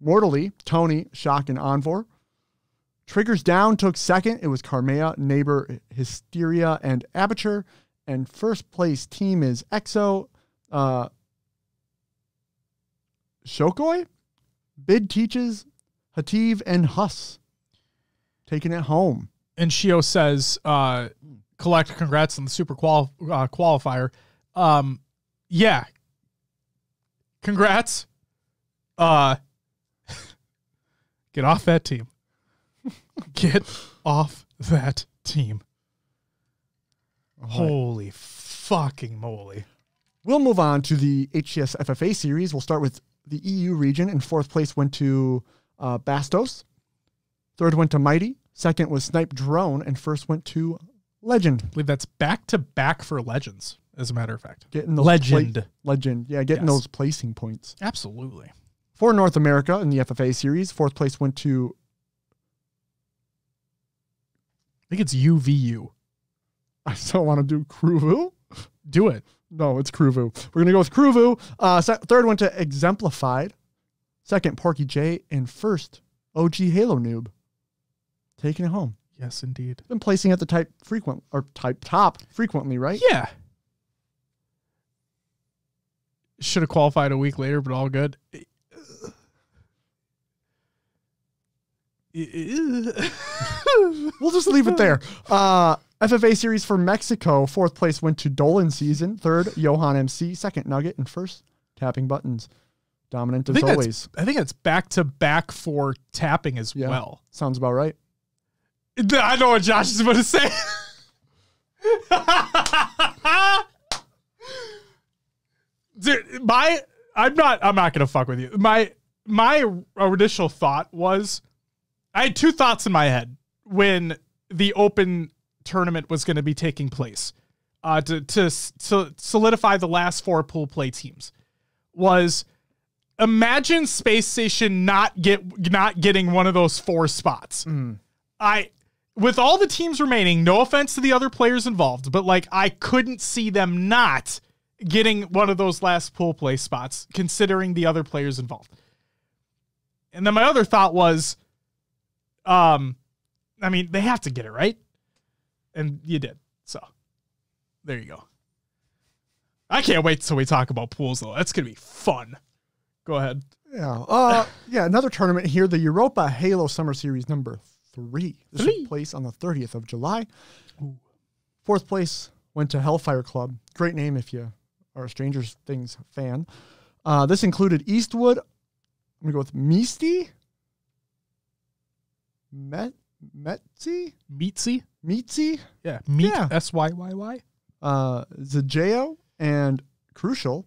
Mortally, Tony, Shock, and Envor. Triggers Down took second. It was Carmea, Neighbor, Hysteria, and Aperture. And first place team is EXO, uh, Shokoi, Bid Teaches, Hativ, and Huss. Taking it home. And Shio says, uh, collect congrats on the super qual- uh, qualifier. Um, yeah. Congrats. Uh, get off that team. Get off that team. Holy fucking moly. We'll move on to the HCS FFA series. We'll start with the EU region. In fourth place went to uh, Bastos. Third went to Mighty. Second was Snipe Drone. And first went to Legend. I believe that's back to back for legends, as a matter of fact. Getting those Legend. pla- legend. Yeah, getting Yes. those placing points. Absolutely. For North America in the FFA series, fourth place went to I think it's UVU. I still want to do Kruvu. Do it. No, it's Kruvu. We're gonna go with Kruvu. Uh, se- third went to Exemplified. Second, Porky J, and first, OG Halo Noob. Taking it home. Yes, indeed. Been placing at the type frequent or type top frequently, right? Yeah. Should have qualified a week later, but all good. We'll just leave it there. Uh, FFA series for Mexico. Fourth place went to Dolan season. Third, Johan MC. Second, Nugget, and first, tapping buttons. Dominant as that's- always. I think it's back to back for tapping as Yeah. well. Sounds about right. I know what Josh is going to say. Dude, my I'm not I'm not going to fuck with you. My my initial thought was I had two thoughts in my head when the open tournament was going to be taking place. Uh to to to solidify the last four pool play teams was imagine space station not get not getting one of those four spots. I with all the teams remaining, no offense to the other players involved, but like I couldn't see them not getting one of those last pool play spots considering the other players involved. And then my other thought was um I mean, they have to get it, right? And you did. So, there you go. I can't wait till we talk about pools though. That's going to be fun. Go ahead. Yeah. Uh, yeah. Another tournament here, the Europa Halo Summer Series number three. This Three. took place on the 30th of July. Fourth place went to Hellfire Club. Great name if you are a Stranger Things fan. Uh, this included Eastwood. I'm gonna go with Misty. Met Metzi Meatsy? Meetzy. Yeah. Yeah. S Y Y Y. uh, Zajeo and Crucial.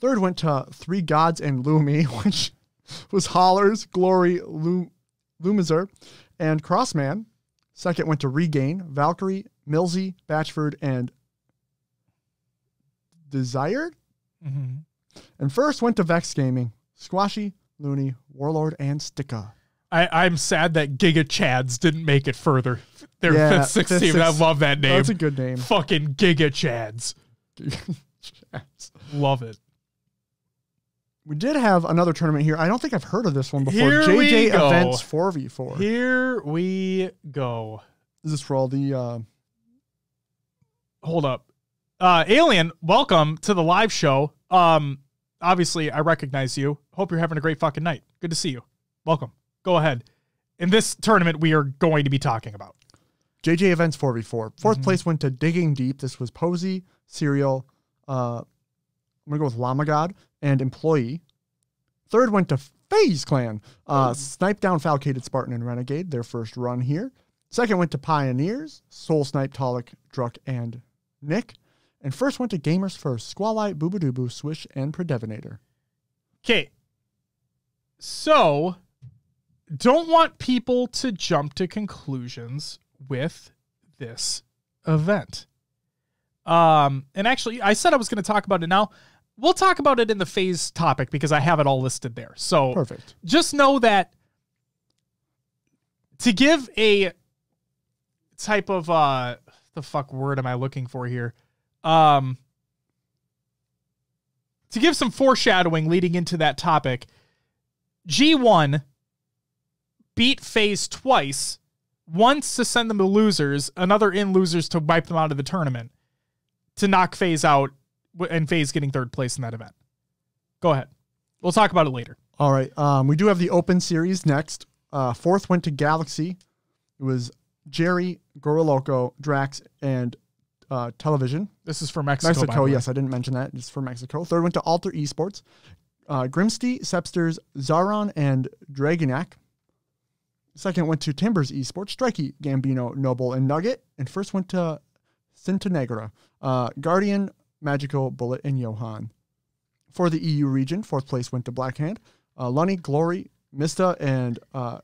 Third went to Three Gods and Lumi, which was Hollers, Glory, Lu- Lumizer, and Crossman. Second went to Regain, Valkyrie, Millsy, Batchford, and Desired. Mm-hmm. And first went to Vex Gaming, Squashy, Looney, Warlord, and Sticka. I, I'm sad that Giga Chads didn't make it further. They're Yeah, fifth, sixth fifth, team. I love that name. That's a good name. Fucking Giga Chads. Love it. We did have another tournament here. I don't think I've heard of this one before. Here we JJ go. Events 4v4. Here we go. Is This is for all the uh, Hold up. Uh, Alien, welcome to the live show. Um, obviously, I recognize you. Hope you're having a great fucking night. Good to see you. Welcome. Go ahead. In this tournament, we are going to be talking about. JJ Events 4v4. 4th Mm-hmm. place went to Digging Deep. This was Posey, Serial, uh, I'm going to go with Llama God, and Employee. Third went to FaZe Clan. Uh, Snipe down Falcated Spartan and Renegade, their first run here. Second went to Pioneers, Soul Snipe, Talik, Druck, and Nick. And first went to Gamers First, Squall Eye, Boobadooboo, Swish, and Predevinator. Okay. So, don't want people to jump to conclusions with this event. Um, and actually, I said I was going to talk about it now. We'll talk about it in the FaZe topic because I have it all listed there. So, Perfect. just know that to give a type of uh the fuck word am I looking for here? Um to give some foreshadowing leading into that topic, G1 beat FaZe twice, once to send them to losers, another in losers to wipe them out of the tournament, to knock FaZe out, and FaZe getting third place in that event. Go ahead. We'll talk about it later. All right. Um, we do have the Open Series next. Uh, fourth went to Galaxy. It was Jerry, Goroloco, Drax, and uh, Television. This is for Mexico. Mexico, yes, I didn't mention that. Just for Mexico. Third went to Alter Esports. Uh, Grimsty, Sepsters, Zaron, and Dragonak. Second went to Timbers Esports, Strikey, Gambino, Noble, and Nugget. And first went to Cintanegra, uh, Guardian, Magical, Bullet, and Johan. For the EU region, fourth place went to Blackhand, uh, Lunny, Glory, Mista, and uh,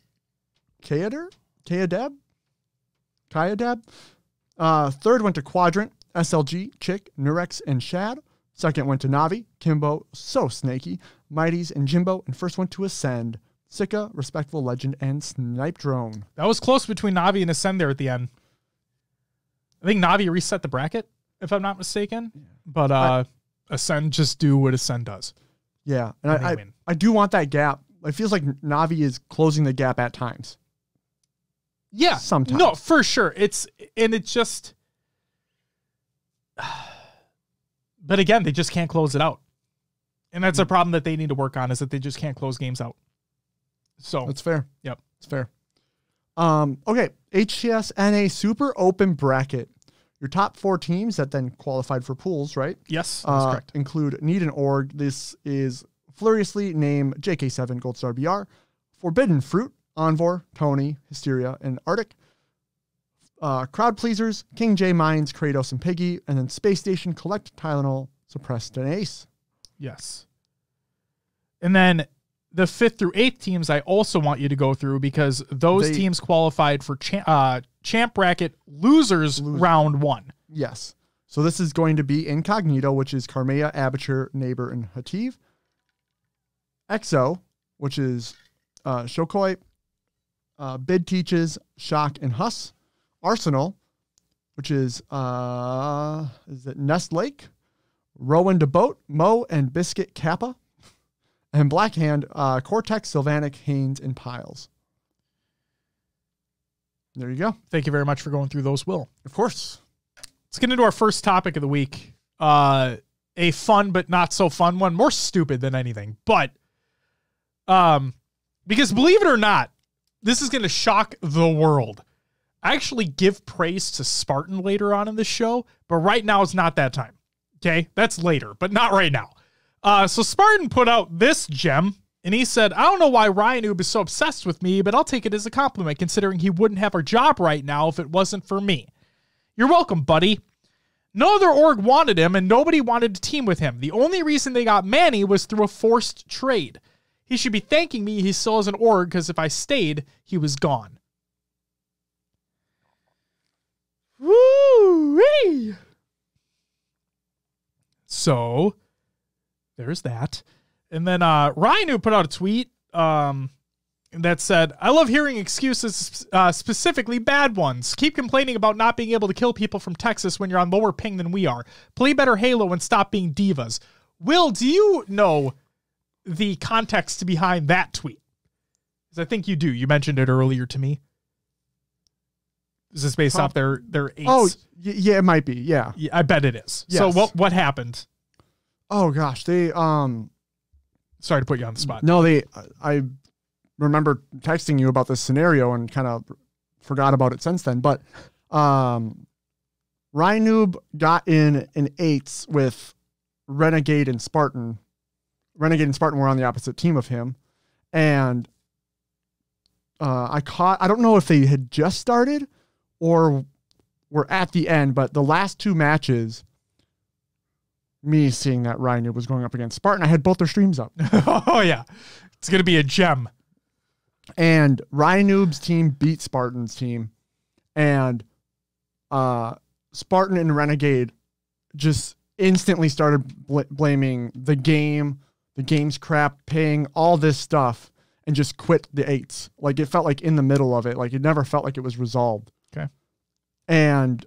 Kayader? Kayadeb? Kayadeb? Uh, third went to Quadrant, SLG, Chick, Nurex, and Shad. Second went to Navi, Kimbo, So Snaky, Mighties, and Jimbo. And first went to Ascend, Sika, Respectful Legend, and Snipe Drone. That was close between Navi and Ascend there at the end. I think Navi reset the bracket, if I'm not mistaken. But uh Ascend just do what Ascend does. Yeah, and And I, I. I do want that gap. It feels like Navi is closing the gap at times. Yeah. Sometimes. No, for sure. It's and it just But again, they just can't close it out. And that's Hmm. a problem that they need to work on is that they just can't close games out. So That's fair. Yep. It's fair. Um, okay, HCS NA Super Open Bracket. Your top four teams that then qualified for pools, right? yes, that's uh, correct. include Need and Org. This is furiously named JK7 Gold Star BR, Forbidden Fruit, Envor, Tony, Hysteria, and Arctic. Uh, crowd Pleasers, King J Mines, Kratos, and Piggy, and then Space Station, Collect, Tylenol, Suppressed, and Ace. Yes. And then the fifth through eighth teams, I also want you to go through because those They- teams qualified for cha- uh, champ bracket losers round one. Yes. So this is going to be Incognito, which is Carmea, Aperture, Neighbor, and Hativ. Exo, which is uh, Shokoi, uh, Bid Teaches, Shock, and Huss. Arsenal, which is uh, is it Nest Lake, Rowan DeBoat, Mo, and Biscuit Kappa. And Blackhand, uh, Cortex, Sylvanic, Haynes, and Piles. There you go. Thank you very much for going through those, Will. Of course. Let's get into our first topic of the week. Uh, a fun but not so fun one, more stupid than anything. But um, because believe it or not, this is going to shock the world. I actually give praise to Spartan later on in the show, but right now it's not that time. Okay, that's later, but not right now. Uh, so Spartan put out this gem, and he said, "I don't know why Ryanoob is so obsessed with me, but I'll take it as a compliment, considering he wouldn't have our job right now if it wasn't for me." You're welcome, buddy. No other org wanted him, and nobody wanted to team with him. The only reason they got Manny was through a forced trade. He should be thanking me he still an org, because if I stayed, he was gone. Woo! So there's that. And then uh Ryanoob put out a tweet um that said, I love hearing excuses, uh, specifically bad ones. Keep complaining about not being able to kill people from Texas when you're on lower ping than we are. Play better Halo and stop being divas. Will, do you know the context behind that tweet? Because I think you do. You mentioned it earlier to me. Is this based Prob- off their their eights? Oh, y- yeah, it might be. Yeah. Yeah, I bet it is. So what what happened? Oh gosh, they um Sorry to put you on the spot. no they I remember texting you about this scenario and kind of forgot about it since then. But um Ryanoob got in an eights with Renegade and Spartan. Renegade and Spartan were on the opposite team of him, and uh, I caught. I don't know if they had just started or were at the end, but the last two matches, me seeing that Ryan was going up against Spartan, I had both their streams up. oh yeah, it's gonna be a gem. and Ryanoob's team beat Spartan's team, and uh, Spartan and Renegade just instantly started bl- blaming the game, the game's crap, paying all this stuff, and just quit the eights. Like it felt like in the middle of it, like it never felt like it was resolved. Okay. And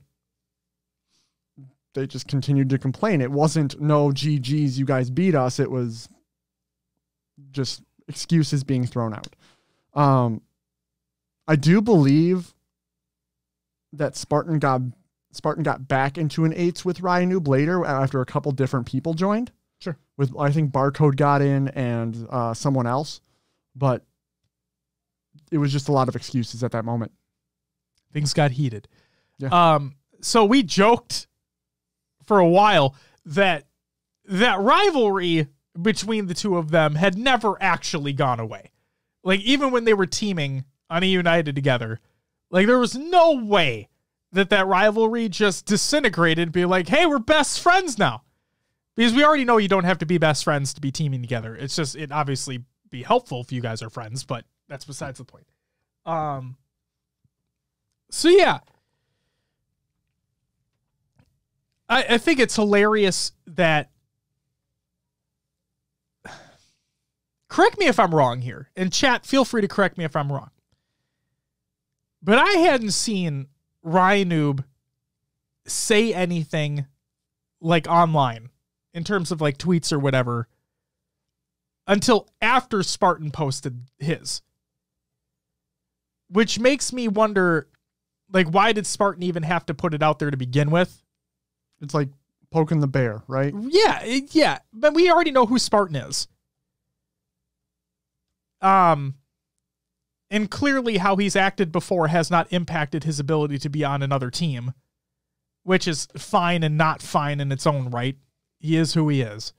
they just continued to complain. It wasn't no GG's, you guys beat us. It was just excuses being thrown out. Um, I do believe that Spartan got Spartan got back into an eights with Ryanoob later after a couple different people joined. Sure. With I think Barcode got in and uh, someone else, but it was just a lot of excuses at that moment. Things got heated. Yeah. Um, so we joked for a while that that rivalry between the two of them had never actually gone away. Like even when they were teaming on a United together, like there was no way that that rivalry just disintegrated be like, "Hey, we're best friends now." Because we already know you don't have to be best friends to be teaming together. It's just it obviously be helpful if you guys are friends, but that's besides the point. Um so yeah, I, I think it's hilarious that. Correct me if I'm wrong here. And chat, feel free to correct me if I'm wrong. But I hadn't seen Ryanoob say anything like online in terms of like tweets or whatever until after Spartan posted his. Which makes me wonder like why did Spartan even have to put it out there to begin with? It's like poking the bear, right? Yeah, yeah, but we already know who Spartan is. Um and clearly how he's acted before has not impacted his ability to be on another team, which is fine and not fine in its own right. He is who he is.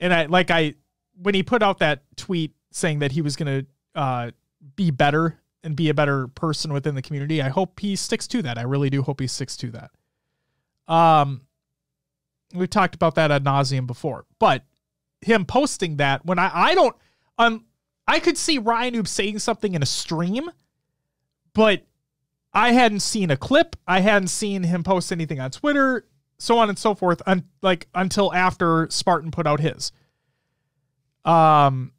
And I like I when he put out that tweet saying that he was going to uh be better and be a better person within the community, I hope he sticks to that. I really do hope he sticks to that. Um we've talked about that ad nauseum before, but him posting that when I I don't um I could see Ryanoob saying something in a stream, but I hadn't seen a clip. I hadn't seen him post anything on Twitter, so on and so forth, un- like until after Spartan put out his. Um,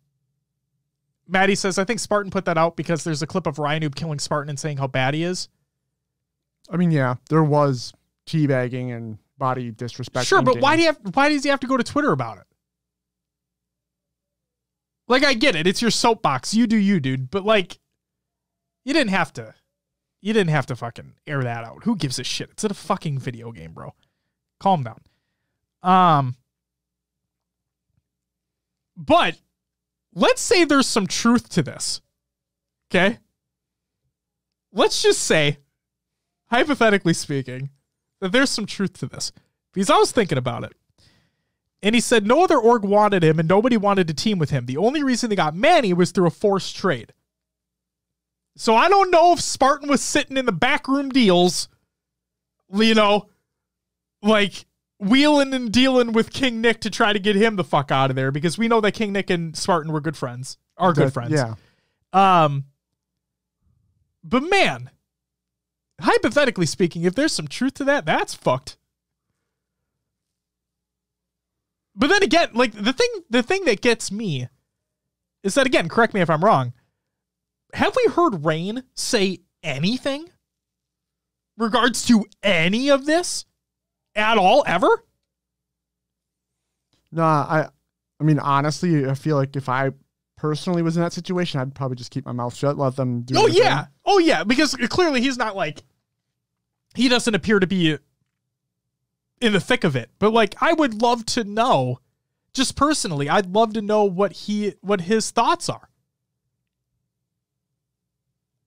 Maddie says, I think Spartan put that out because there's a clip of Ryanoob killing Spartan and saying how bad he is. I mean, yeah, there was teabagging and body disrespect. Sure, but why do you have? Why does he have to go to Twitter about it? Like, I get it. It's your soapbox. You do you, dude. But like, you didn't have to. You didn't have to fucking air that out. Who gives a shit? It's a fucking video game, bro. Calm down. Um. But let's say there's some truth to this. Okay. Let's just say, hypothetically speaking, that there's some truth to this. Because I was thinking about it. And he said no other org wanted him and nobody wanted to team with him. The only reason they got Manny was through a forced trade. So I don't know if Spartan was sitting in the backroom deals, you know, like wheeling and dealing with King Nick to try to get him the fuck out of there because we know that King Nick and Spartan were good friends, are good That- friends. Yeah. Um, but man, hypothetically speaking, if there's some truth to that, that's fucked. But then again, like the thing, the thing that gets me is that again, correct me if I'm wrong. Have we heard Rain say anything regards to any of this at all ever? Nah, I I mean honestly, I feel like if I personally was in that situation, I'd probably just keep my mouth shut, let them do Oh yeah. Oh yeah, because clearly he's not like he doesn't appear to be in the thick of it. But like I would love to know just personally, I'd love to know what he what his thoughts are.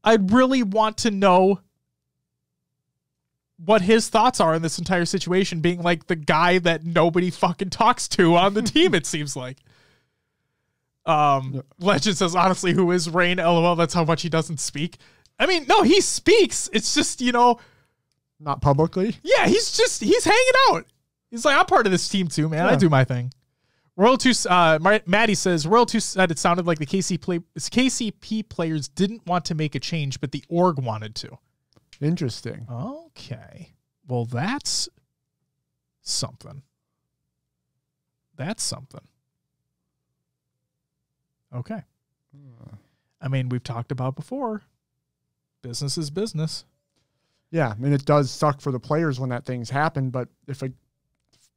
I'd really want to know what his thoughts are in this entire situation being like the guy that nobody fucking talks to on the team it seems like. Um, Legend says, honestly, who is Rain? LOL, that's how much he doesn't speak. I mean, no, he speaks. It's just, you know, Not publicly. yeah, he's just, he's hanging out. He's like, I'm part of this team too, man. I Yeah. do my thing. Royal 2, uh, Mar- Maddie says, Royal 2 said it sounded like the KC play- KCP players didn't want to make a change, but the org wanted to. Interesting. Okay. Well, that's something. That's something. Okay. I mean, we've talked about before. Business is business. Yeah, I mean it does suck for the players when that things happen, but if a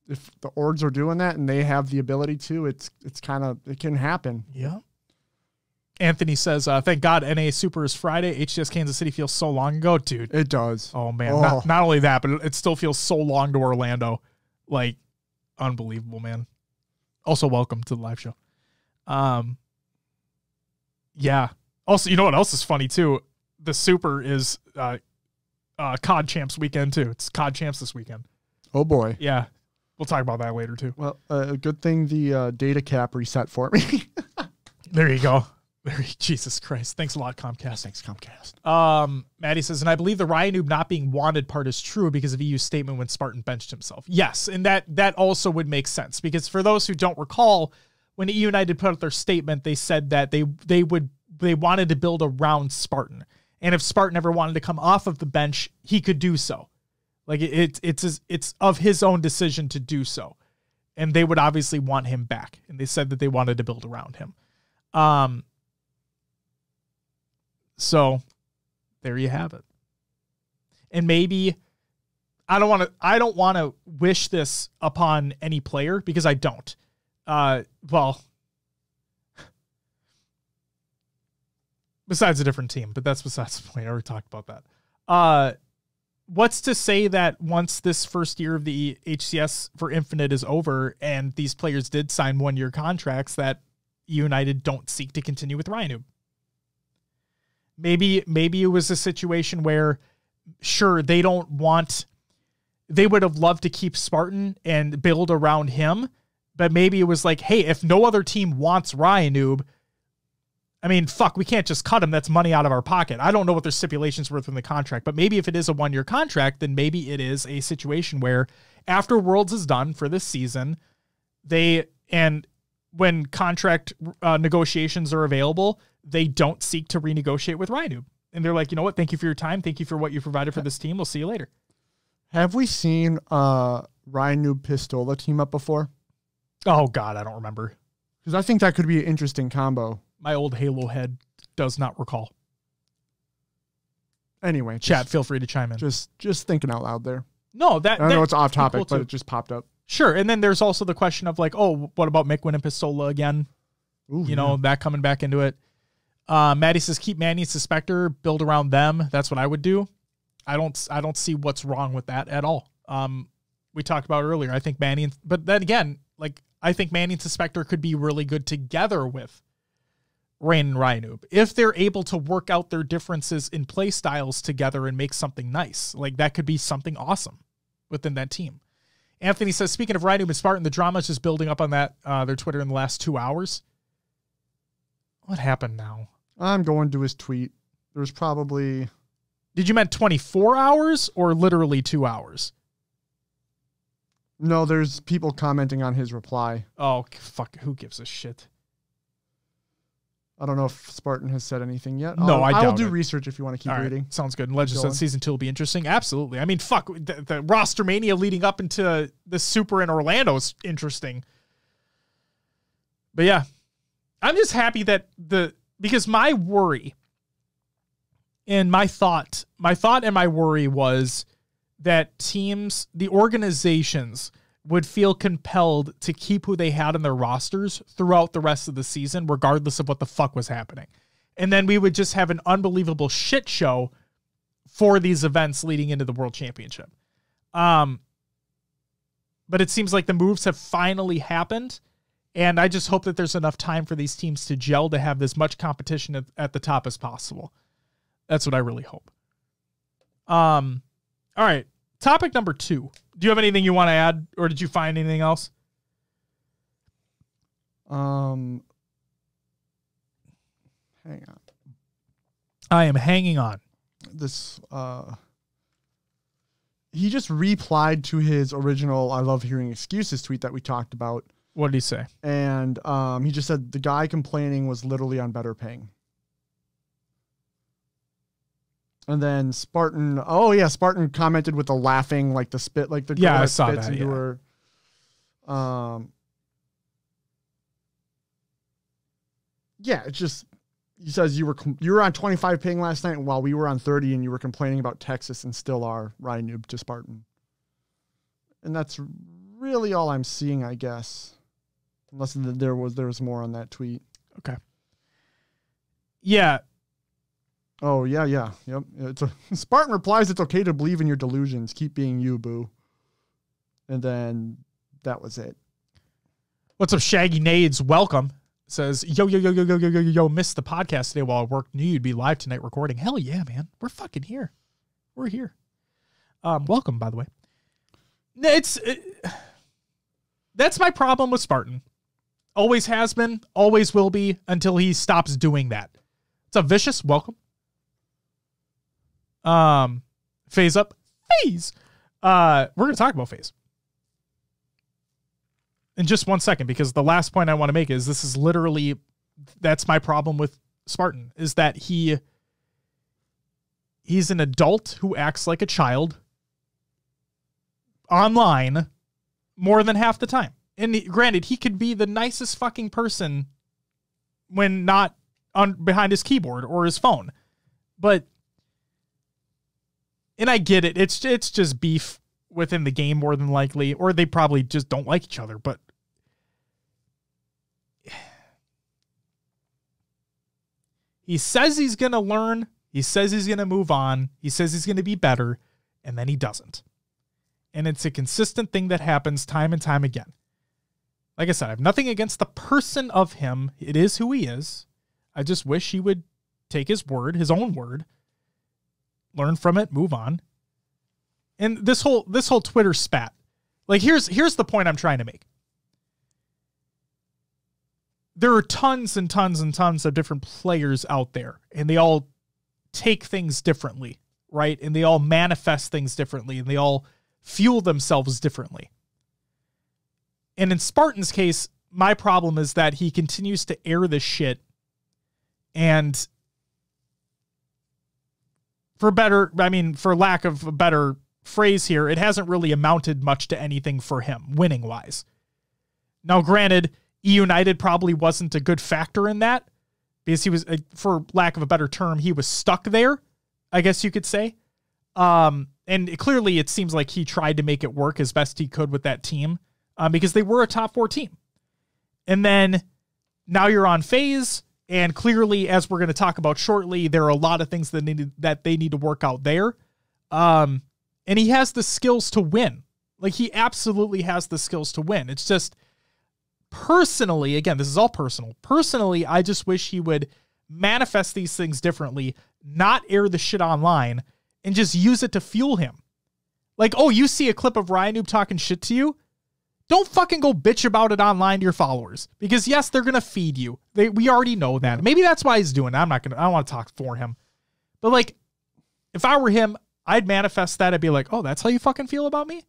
if the orgs are doing that and they have the ability to, it's it's kind of it can happen. Yeah. Anthony says, uh, "Thank God NA Super is Friday. HCS Kansas City feels so long ago, dude. It does. Oh man, Oh. Not, not only that, but it still feels so long to Orlando. Like, unbelievable, man. Also, welcome to the live show. Um, yeah. Also, you know what else is funny too? The Super is uh, uh, COD Champs weekend too. It's COD Champs this weekend. Oh boy. Yeah, we'll talk about that later too. Well, uh, good thing the uh, data cap reset for me. There you go. There, Jesus Christ. Thanks a lot, Comcast. Thanks, Comcast. Um, Maddie says, and I believe the Ryanoob not being wanted part is true because of EU's statement when Spartan benched himself. Yes, and that that also would make sense because for those who don't recall, when EU United put out their statement, they said that they they would they wanted to build around Spartan, and if Spartan ever wanted to come off of the bench, he could do so. Like it's it's it's of his own decision to do so, and they would obviously want him back, and they said that they wanted to build around him. Um. So there you have it. And maybe I don't want to I don't want to wish this upon any player because I don't. Uh well besides a different team, but that's besides the point. I already talked about that. Uh what's to say that once this first year of the HCS for Infinite is over and these players did sign one year contracts that United don't seek to continue with Ryan maybe maybe it was a situation where sure they don't want they would have loved to keep Spartan and build around him, but maybe it was like, hey, if no other team wants Ryanoob, I mean, fuck, we can't just cut him. That's money out of our pocket. I don't know what their stipulations were within the contract, but maybe if it is a one year contract, then maybe it is a situation where after Worlds is done for this season, they and when contract uh, negotiations are available, they don't seek to renegotiate with Rhino. And they're like, you know what? Thank you for your time. Thank you for what you provided for this team. We'll see you later. Have we seen uh, Ryan Pistola team up before? Oh God, I don't remember. Because I think that could be an interesting combo. My old Halo head does not recall. Anyway, just- Chat, feel free to chime in. Just just thinking out loud there. no, that, I know it's off topic, cool but too. it just popped up. sure. And then there's also the question of like, oh, what about Mick and Pistola again? Ooh, you know, that coming back into it. Uh, Maddie says keep Manny and Suspector, build around them. That's what I would do. I don't I don't see what's wrong with that at all. Um, we talked about earlier. I think Manny, and, but then again, like I think Manny and Suspector could be really good together with Rain and Ryanoob if they're able to work out their differences in play styles together and make something nice. Like that could be something awesome within that team. Anthony says, speaking of Ryanoob and Spartan, the drama is just building up on that uh, their Twitter in the last two hours. What happened now? I'm going to his tweet. There's probably Did you meant 24 hours or literally two hours? no. There's people commenting on his reply. Oh, fuck. Who gives a shit? I don't know if Spartan has said anything yet. No, I'll, I I'll do it. research if you want to keep right, reading. Sounds good. And Legends said season two will be interesting. Absolutely. I mean, fuck. The, the roster mania leading up into the Super in Orlando is interesting. But yeah, I'm just happy that the because my worry and my thought, my thought and my worry was that teams, the organizations would feel compelled to keep who they had in their rosters throughout the rest of the season, regardless of what the fuck was happening. And then we would just have an unbelievable shit show for these events leading into the world championship. Um, but it seems like the moves have finally happened. And I just hope that there's enough time for these teams to gel to have as much competition at, at the top as possible. That's what I really hope. Um, all right. Topic number two. Do you have anything you want to add, or did you find anything else? Um, hang on. I am hanging on. This uh, he just replied to his original "I love hearing excuses" tweet that we talked about, What did he say? and um, he just said the guy complaining was literally on better paying. And then Spartan, oh yeah, Spartan commented with the laughing, like the spit, like the girl Yeah, I saw spits that, into yeah. her. Um, yeah, it's just he says you were you were on 25 ping last night while we were on 30 and you were complaining about Texas and still are Ryanoob to Spartan. And that's really all I'm seeing, I guess. Unless there was there was more on that tweet. Okay. Yeah. Oh yeah, yeah, yep. It's a Spartan replies, "It's okay to believe in your delusions. Keep being you, boo." And then that was it. What's up, Shaggy Nades? Welcome. Says, yo, yo, yo, yo, yo, yo, yo, yo, yo, missed the podcast today while I worked. Knew you'd be live tonight recording. Hell yeah, man. We're fucking here. We're here. Um, welcome, by the way. It's it, that's my problem with Spartan. Always has been, always will be until he stops doing that. It's a vicious welcome. Um, FaZe up, FaZe. Uh, we're gonna talk about FaZe in just one second because the last point I want to make is this is literally that's my problem with Spartan is that he he's an adult who acts like a child online more than half the time. And he- granted, he could be the nicest fucking person when not on behind his keyboard or his phone. But and I get it. It's it's just beef within the game more than likely or they probably just don't like each other, but he says he's going to learn, he says he's going to move on, he says he's going to be better, and then he doesn't. And it's a consistent thing that happens time and time again. Like I said, I have nothing against the person of him. It is who he is. I just wish he would take his word, his own word, learn from it, move on. And this whole this whole Twitter spat. Like here's here's the point I'm trying to make. There are tons and tons and tons of different players out there and they all take things differently, right? And they all manifest things differently and they all fuel themselves differently. And in Spartan's case, my problem is that he continues to air this shit and for better i mean for lack of a better phrase here it hasn't really amounted much to anything for him winning wise now granted e united probably wasn't a good factor in that because he was uh, for lack of a better term he was stuck there i guess you could say. Um and clearly it seems like he tried to make it work as best he could with that team um, because they were a top four team. And then now you're on FaZe and clearly as we're going to talk about shortly there are a lot of things that need that they need to work out there. Um and he has the skills to win. Like he absolutely has the skills to win. It's just personally again this is all personal. Personally i just wish he would manifest these things differently not air the shit online and just use it to fuel him. Like oh you see a clip of Ryanoob talking shit to you don't fucking go bitch about it online to your followers because yes, they're gonna feed you. They we already know that. Maybe that's why he's doing it. I'm not gonna. I don't want to talk for him, but like, if I were him, I'd manifest that. I'd be like, oh, that's how you fucking feel about me.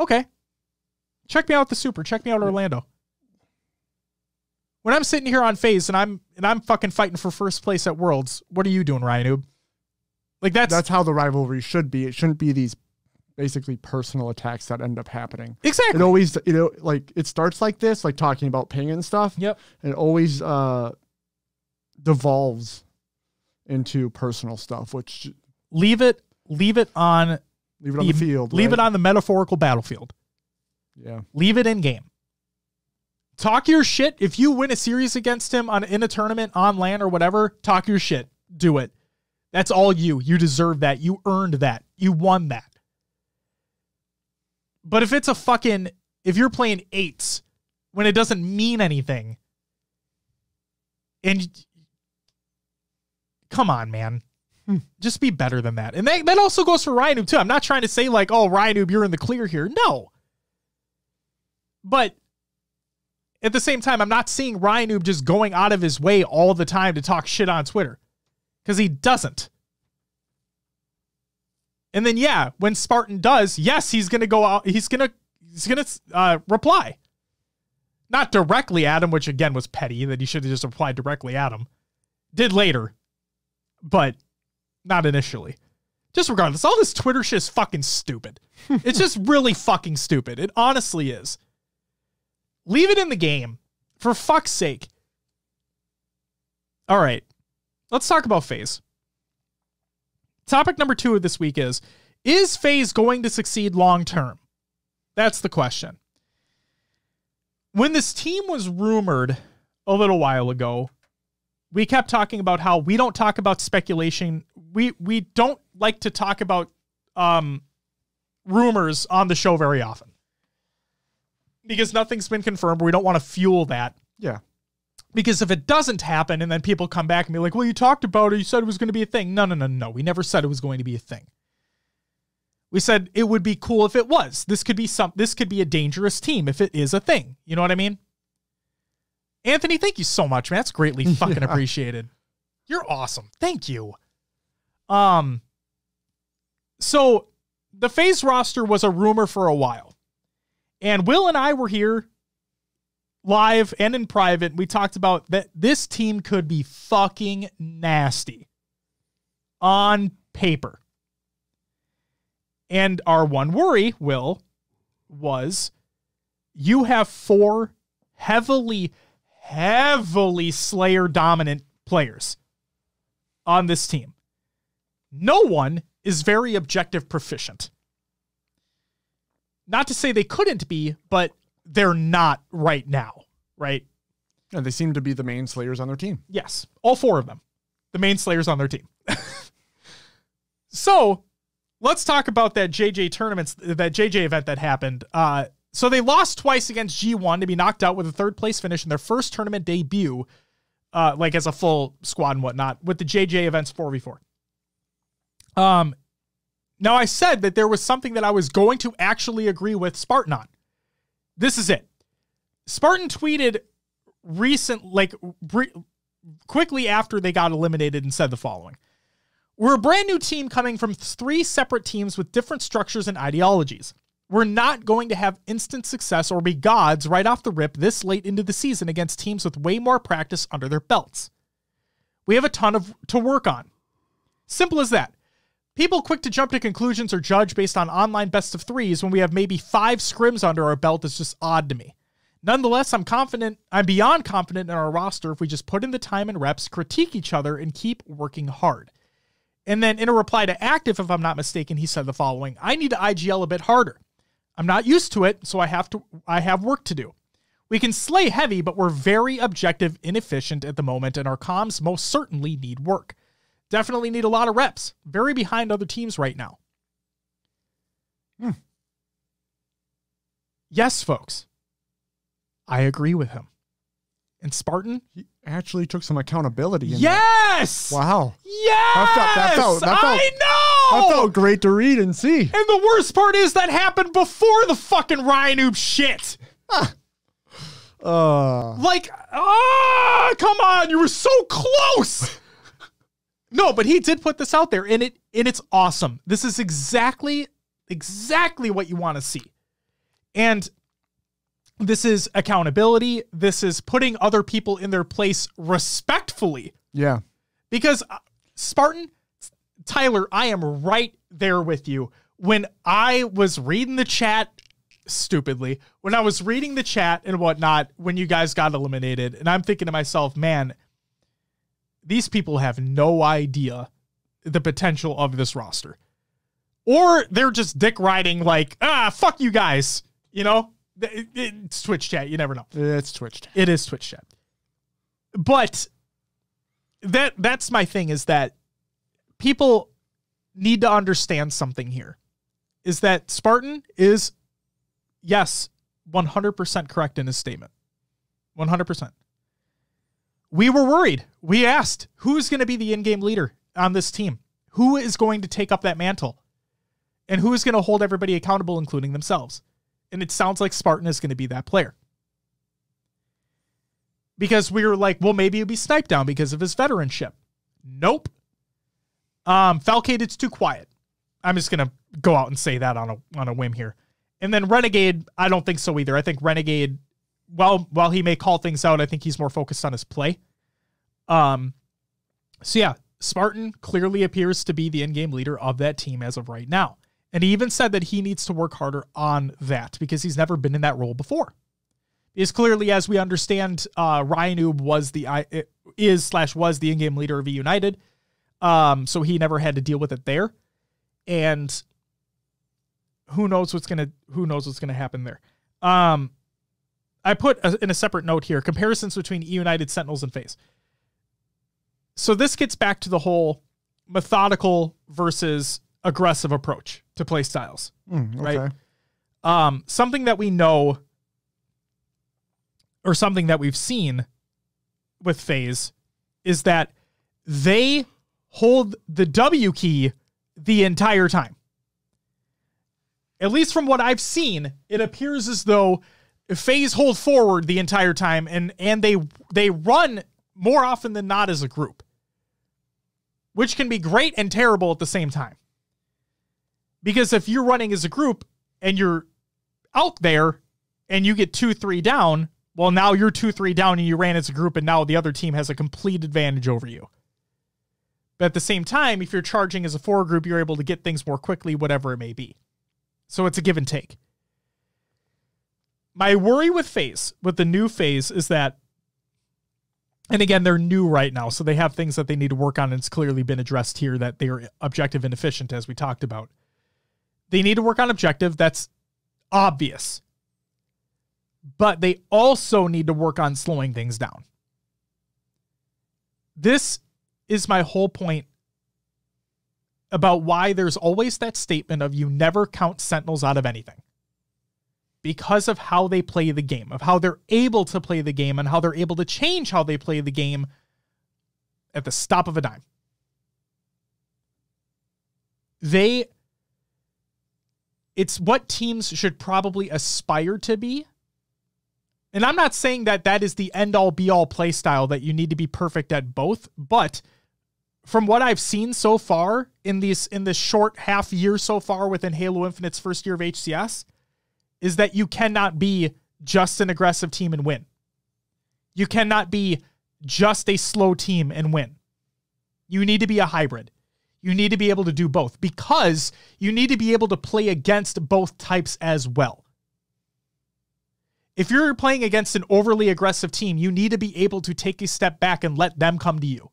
Okay, check me out the super. Check me out Orlando. When I'm sitting here on FaZe and I'm and I'm fucking fighting for first place at Worlds, what are you doing, Ryanoob? Like that's That's how the rivalry should be. It shouldn't be these basically personal attacks that end up happening. exactly. It always, you know, like it starts like this, like talking about ping and stuff. Yep. And it always uh, devolves into personal stuff, which leave it. Leave it on. leave it on the the- field. Leave right? it on the metaphorical battlefield. Yeah. leave it in game. Talk your shit. If you win a series against him on in a tournament on land or whatever, talk your shit. Do it. That's all you. You deserve that. You earned that. You won that. But if it's a fucking if you're playing eights when it doesn't mean anything, and come on, man. Hmm. Just be better than that. And that, that also goes for Ryanoob too. I'm not trying to say like, oh, Ryanoob, you're in the clear here. No. But at the same time, I'm not seeing Ryanoob just going out of his way all the time to talk shit on Twitter. Because he doesn't. And then yeah, when Spartan does, yes, he's gonna go out. He's gonna he's gonna uh, reply, not directly at him, which again was petty. That he should have just replied directly at him. Did later, but not initially. Just regardless, all this Twitter shit is fucking stupid. it's just really fucking stupid. It honestly is. Leave it in the game. For fuck's sake. All right. let's talk about FaZe. Topic number two of this week is Is FaZe going to succeed long term? That's the question. When this team was rumored a little while ago, we kept talking about how we don't talk about speculation. We we don't like to talk about um, rumors on the show very often because nothing's been confirmed. We don't want to fuel that Yeah. Because if it doesn't happen and then people come back and be like, well, you talked about it, you said it was going to be a thing. No, no, no, no. We never said it was going to be a thing. We said it would be cool if it was. This could be some this could be a dangerous team if it is a thing. You know what I mean? Anthony, thank you so much, man. That's greatly fucking Yeah. appreciated. You're awesome. Thank you. Um so the FaZe roster was a rumor for a while. And Will and I were here live and in private. We talked about that this team could be fucking nasty on paper. And our one worry, Will, was you have four heavily, heavily Slayer dominant players on this team. No one is very objective proficient. Not to say they couldn't be, but they're not right now, right? And they seem to be the main slayers on their team. Yes, all four of them, the main slayers on their team. so let's talk about that JJ tournaments, that JJ event that happened. Uh, so they lost twice against G1 to be knocked out with a third place finish in their first tournament debut, uh, like as a full squad and whatnot, with the JJ events 4v4. Um, now I said that there was something that I was going to actually agree with Spartan on. This is it. Spartan tweeted recent, like quickly after they got eliminated, and said the following: "We're a brand new team coming from three separate teams with different structures and ideologies. We're not going to have instant success or be gods right off the rip this late into the season against teams with way more practice under their belts. We have a ton of to work on. Simple as that." People quick to jump to conclusions or judge based on online best of threes when we have maybe five scrims under our belt is just odd to me. Nonetheless, I'm confident, I'm beyond confident in our roster if we just put in the time and reps, critique each other, and keep working hard. And then in a reply to Active, if I'm not mistaken, he said the following I need to IGL a bit harder. I'm not used to it, so I have to I have work to do. We can slay heavy, but we're very objective, inefficient at the moment, and our comms most certainly need work. Definitely need a lot of reps. Very behind other teams right now. Yes, folks. I agree with him. And Spartan? He actually took some accountability. Yes! That. Wow. Yes! That felt- that felt- that felt- I know! That felt great to read and see. and the worst part is that happened before the fucking Ryanoob shit. Uh, Like, ah, come on, you were so close. No, but he did put this out there, and it and it's awesome. This is exactly exactly what you want to see, and this is accountability. This is putting other people in their place respectfully. yeah. Because uh, Spartan, Tyler, I am right there with you. When I was reading the chat stupidly, when I was reading the chat and whatnot, when you guys got eliminated, and I'm thinking to myself, man, these people have no idea the potential of this roster. Or they're just dick riding, like, ah, fuck you guys. You know? It- It's Twitch chat. You never know. It's Twitch chat. It is Twitch chat. But that that's my thing is that people need to understand something here. Is that Spartan is yes, 100% correct in his statement. 100%. We were worried. We asked, who's going to be the in-game leader on this team? Who is going to take up that mantle? And who is going to hold everybody accountable including themselves? And it sounds like Spartan is going to be that player because we were like, well, maybe he'll be sniped down because of his veteranship. Nope. Um, Falcated, it's too quiet. I'm just gonna go out and say that on a on a whim here. And then Renegade, I don't think so either. I think Renegade, while while he may call things out, I think he's more focused on his play. Um, so yeah, Spartan clearly appears to be the in-game leader of that team as of right now. And he even said that he needs to work harder on that because he's never been in that role before Because clearly, as we understand, uh, Ryanoob was the I is slash was the in-game leader of E United. Um, so he never had to deal with it there. And who knows what's gonna who knows what's gonna happen there. Um, I put a, in a separate note here comparisons between E United Sentinels and FaZe. So this gets back to the whole methodical versus aggressive approach to play styles. Mm, Right. Um, something that we know or something that we've seen with FaZe is that they hold the W key the entire time. At least from what I've seen, it appears as though FaZe hold forward the entire time and and they they run more often than not as a group. Which can be great and terrible at the same time. Because if you're running as a group and you're out there and you get two, three down, well, now you're two, three down and you ran as a group, and now the other team has a complete advantage over you. But at the same time, if you're charging as a four group, you're able to get things more quickly, whatever it may be. So it's a give and take. My worry with FaZe, with the new FaZe, is that, and again, they're new right now, so they have things that they need to work on, and it's clearly been addressed here that they are objective and efficient, as we talked about. They need to work on objective. That's obvious. But they also need to work on slowing things down. This is my whole point about why there's always that statement of you never count Sentinels out of anything. Because of how they play the game, of how they're able to play the game, and how they're able to change how they play the game at the stop of a dime. They it's what teams should probably aspire to be. And I'm not saying that that is the end all be all play style that you need to be perfect at both, but from what I've seen so far in these in this short half year so far within Halo Infinite's first year of HCS is that you cannot be just an aggressive team and win. You cannot be just a slow team and win. You need to be a hybrid. You need to be able to do both because you need to be able to play against both types as well. If you're playing against an overly aggressive team, you need to be able to take a step back and let them come to you.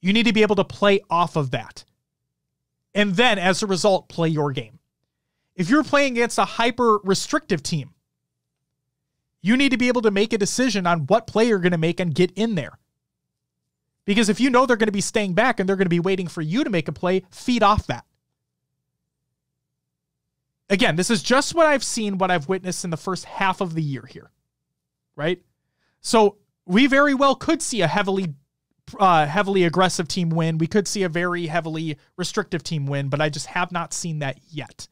You need to be able to play off of that. And then, as a result, play your game. If you're playing against a hyper restrictive team, you need to be able to make a decision on what play you're going to make and get in there. Because if you know they're going to be staying back and they're going to be waiting for you to make a play, feed off that. Again, this is just what I've seen, what I've witnessed in the first half of the year here. Right? So we very well could see a heavily uh, heavily aggressive team win. We could see a very heavily restrictive team win, but I just have not seen that yet.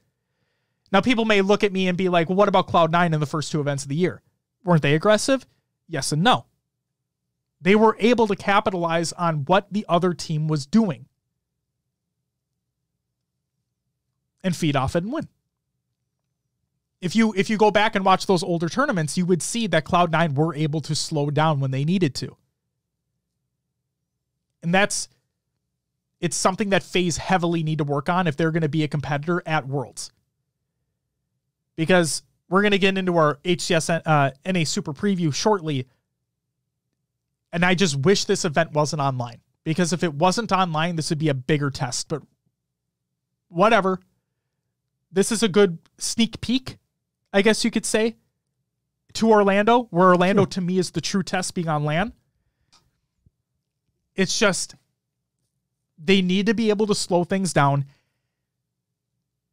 Now, people may look at me and be like, well, what about Cloud9 in the first two events of the year? Weren't they aggressive? Yes and no. They were able to capitalize on what the other team was doing and feed off it and win. If you if you go back and watch those older tournaments, you would see that Cloud9 were able to slow down when they needed to. And that's it's something that FaZe heavily need to work on if they're going to be a competitor at Worlds. Because we're going to get into our HCS uh, NA Super Preview shortly. And I just wish this event wasn't online. Because if it wasn't online, this would be a bigger test. But whatever. This is a good sneak peek, I guess you could say, to Orlando, where Orlando Sure. to me is the true test being on land. It's just they need to be able to slow things down.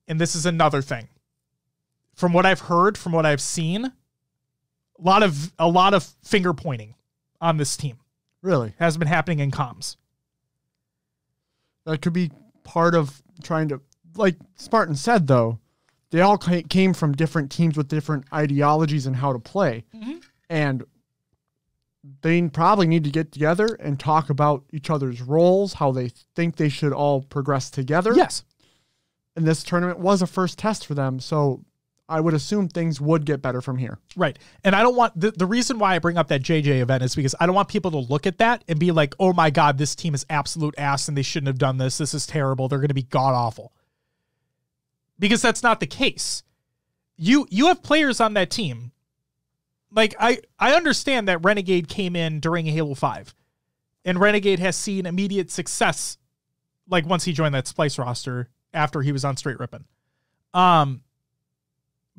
And this is another thing. From what I've heard, from what I've seen, a lot of a lot of finger pointing on this team Really? has been happening in comms. That could be part of trying to, like Spartan said, though, they all came from different teams with different ideologies and how to play. Mm-hmm. And they probably need to get together and talk about each other's roles, how they think they should all progress together. Yes. And this tournament was a first test for them. So I would assume things would get better from here. Right. And I don't want the, the reason why I bring up that JJ event is because I don't want people to look at that and be like, oh my God, this team is absolute ass and they shouldn't have done this. This is terrible. They're going to be god awful. Because that's not the case. You you have players on that team like I I understand that Renegade came in during Halo 5 and Renegade has seen immediate success like once he joined that Splice roster after he was on Str8 Rippin'. Um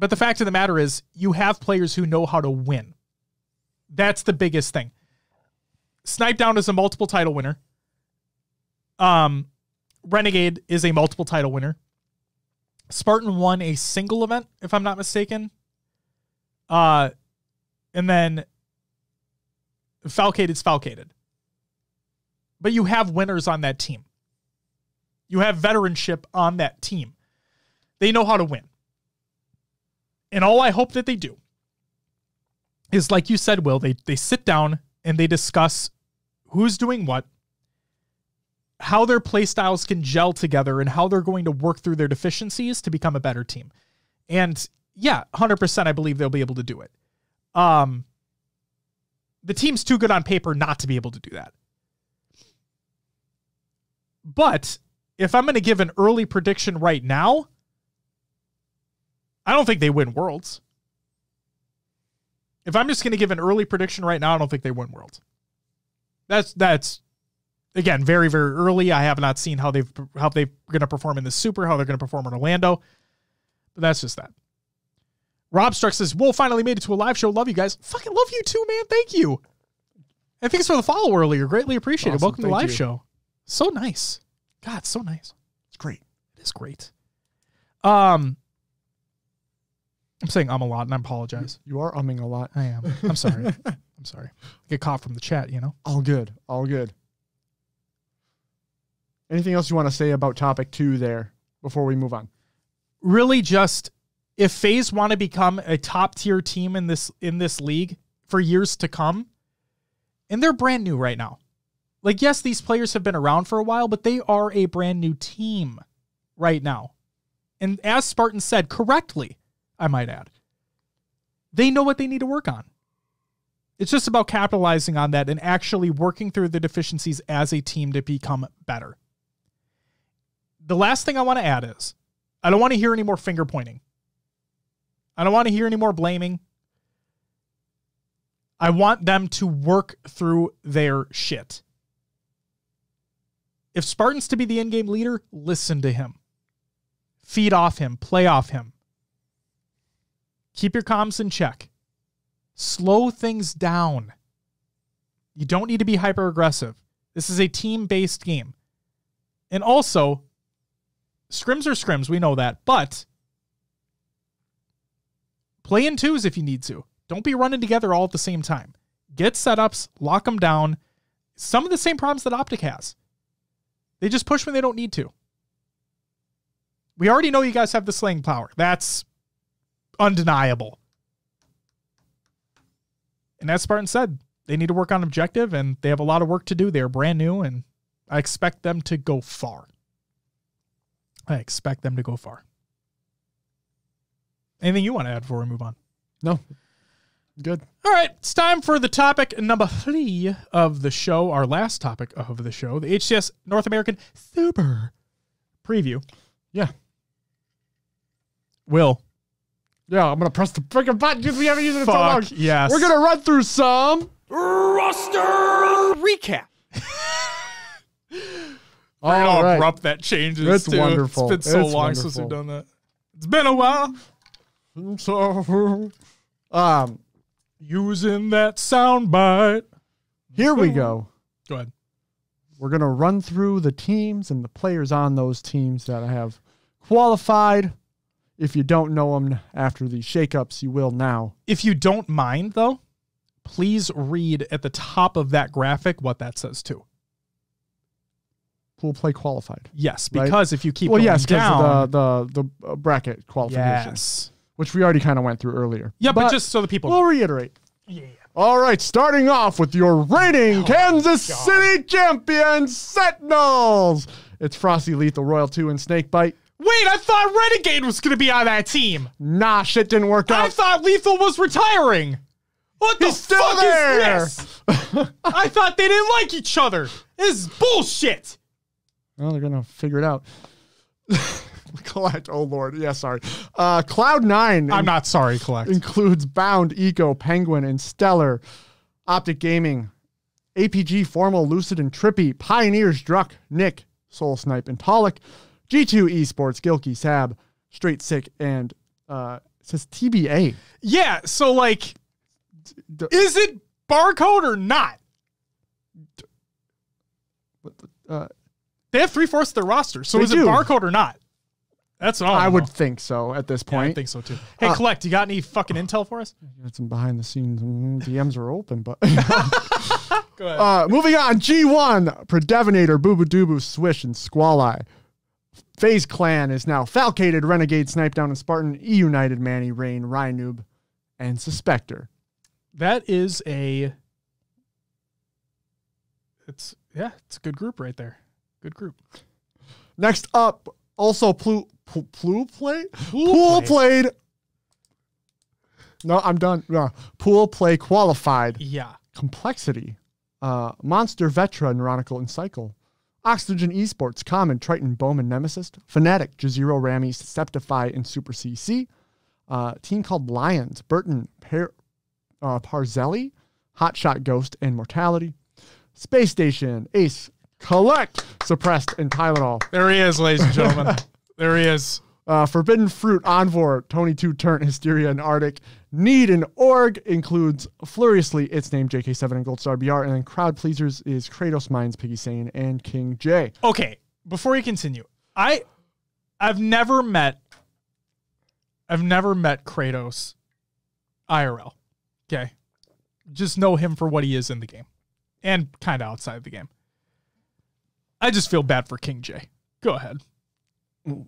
but the fact of the matter is you have players who know how to win. That's the biggest thing. Snipe Down is a multiple title winner. Um Renegade is a multiple title winner. Spartan won a single event, if I'm not mistaken. Uh, and then Falcated's Falcated. But you have winners on that team. You have veteranship on that team. They know how to win. And all I hope that they do is like you said, Will, they they sit down and they discuss who's doing what, how their play styles can gel together and how they're going to work through their deficiencies to become a better team. And yeah, 100% I believe they'll be able to do it. Um the team's too good on paper not to be able to do that. But if I'm going to give an early prediction right now, I don't think they win worlds. If I'm just going to give an early prediction right now, I don't think they win worlds. That's that's again very very early. I have not seen how they've how they're going to perform in the Super, how they're going to perform in Orlando. But that's just that. Rob Struck says, "Wolf finally made it to a live show. Love you guys. Fucking love you too, man. Thank you. And thanks for the follow earlier. Greatly appreciated. Awesome. Welcome to the live you. show. So nice. God, so nice. It's great. It is great. Um, I'm saying I'm a lot, and I apologize. You are umming a lot. I am. I'm sorry. I'm sorry. I get caught from the chat, you know. All good. All good. Anything else you want to say about topic two there before we move on? really just if FaZe want to become a top tier team in this in this league for years to come, and they're brand new right now. Like, yes, these players have been around for a while, but they are a brand new team right now. And as Spartan said correctly, I might add, they know what they need to work on. It's just about capitalizing on that and actually working through the deficiencies as a team to become better. The last thing I want to add is I don't want to hear any more finger pointing. I don't want to hear any more blaming. I want them to work through their shit. If Spartan's to be the in game leader, listen to him. Feed off him, play off him. Keep your comms in check. Slow things down. You don't need to be hyper aggressive. This is a team based game. And also, scrims are scrims, we know that, but play in twos if you need to. Don't be running together all at the same time. Get setups, lock them down. Some of the same problems that OpTic has. They just push when they don't need to. We already know you guys have the slaying power. That's undeniable. And as Spartan said, they need to work on objective and they have a lot of work to do. They're brand new and I expect them to go far. I expect them to go far. Anything you want to add before we move on? No. Good. All right, it's time for the topic number three of the show, our last topic of the show, the HCS North American Super preview. Yeah. Will. Yeah, I'm gonna press the freaking button because we haven't used it in so long. Fuck yes. We're gonna run through some. roster recap. All how right. abrupt that changes. It's too. wonderful. It's been so It's long since we've done that. It's been a while. So, um, Using that soundbite. here we go. Go ahead. We're gonna run through the teams and the players on those teams that I have qualified. If you don't know them after these shakeups, you will now. If you don't mind, though, please read at the top of that graphic what that says too. Pool play qualified? Yes, Right. because if you keep well, yes, because down, the the the uh, bracket qualification, yes, which we already kind of went through earlier. yeah, but, just so the people, we'll reiterate. yeah, All right, starting off with your Oh Kansas City champions, Sentinels. It's Frosty Lethul Royal 2 and Snakebite. Wait, I thought Renegade was going to be on that team. Nah, shit didn't work out. I thought Lethul was retiring. What the still fuck there. is this? I thought they didn't like each other. This is bullshit. well, they're gonna figure it out. collect. Oh Lord, yeah, sorry. Uh, Cloud Nine. I'm not sorry, collect. includes Bound, Eco, Penguin, and Stellur, OpTic Gaming, APG, Formal, Lucid, and Trippey, Pioneers, Druck, Nick, Soul Snipe, and Pollock, G2 Esports, Gilkey, Sab, Str8 Sick, and uh, it says TBA. Yeah, so like, D- is it barcode or not? Uh, They have three fourths of their roster, so is do. it barcode or not? That's all I I would know. think so at this Yeah, I point. think so too. Hey, Uh, collect. You got any fucking intel for us? Got some behind the scenes mm, DMs are open, but Go ahead. uh, moving on. G1 Predevinator, bubu dubu, Swish, and Squall FaZe Clan is now Falcated, Renegade, Snipe Down, and Spartan, E United, Manny, Rain, Ryanoob, and Suspector. that is a. It's yeah, it's a good group right there. Good group. Next up, also Plu Plu, Plu play Pool Pool play. played. No, I'm done. No. Pool play qualified. Yeah. Complexity. Uh, Monster, Vetra, Neuronical, and Cycle. Oxygen Esports, Common, Triton, Bowman, Nemesis, Fnatic, Jazero, Rami, Septify, and Super CC. Uh, team called Lions, Burton, per, uh, Parzelli, Hotshot Ghost, and Mortality. Space Station, Ace, Collect, Suppressed, and Tylenol. There he is, ladies and gentlemen. there he is. Uh, Forbidden Fruit, Envor, Tony Two Turn, Hysteria, and Arctic. Need and Org includes Furiously, its name JK7 and Gold Star BR, and then Crowd Pleasers is Kratos Minds, Piggy Sane, and King J. Okay, before you continue, I I've never met I've never met Kratos IRL. Okay. Just know him for what he is in the game. And kind of outside the game. I just feel bad for King J. Go ahead.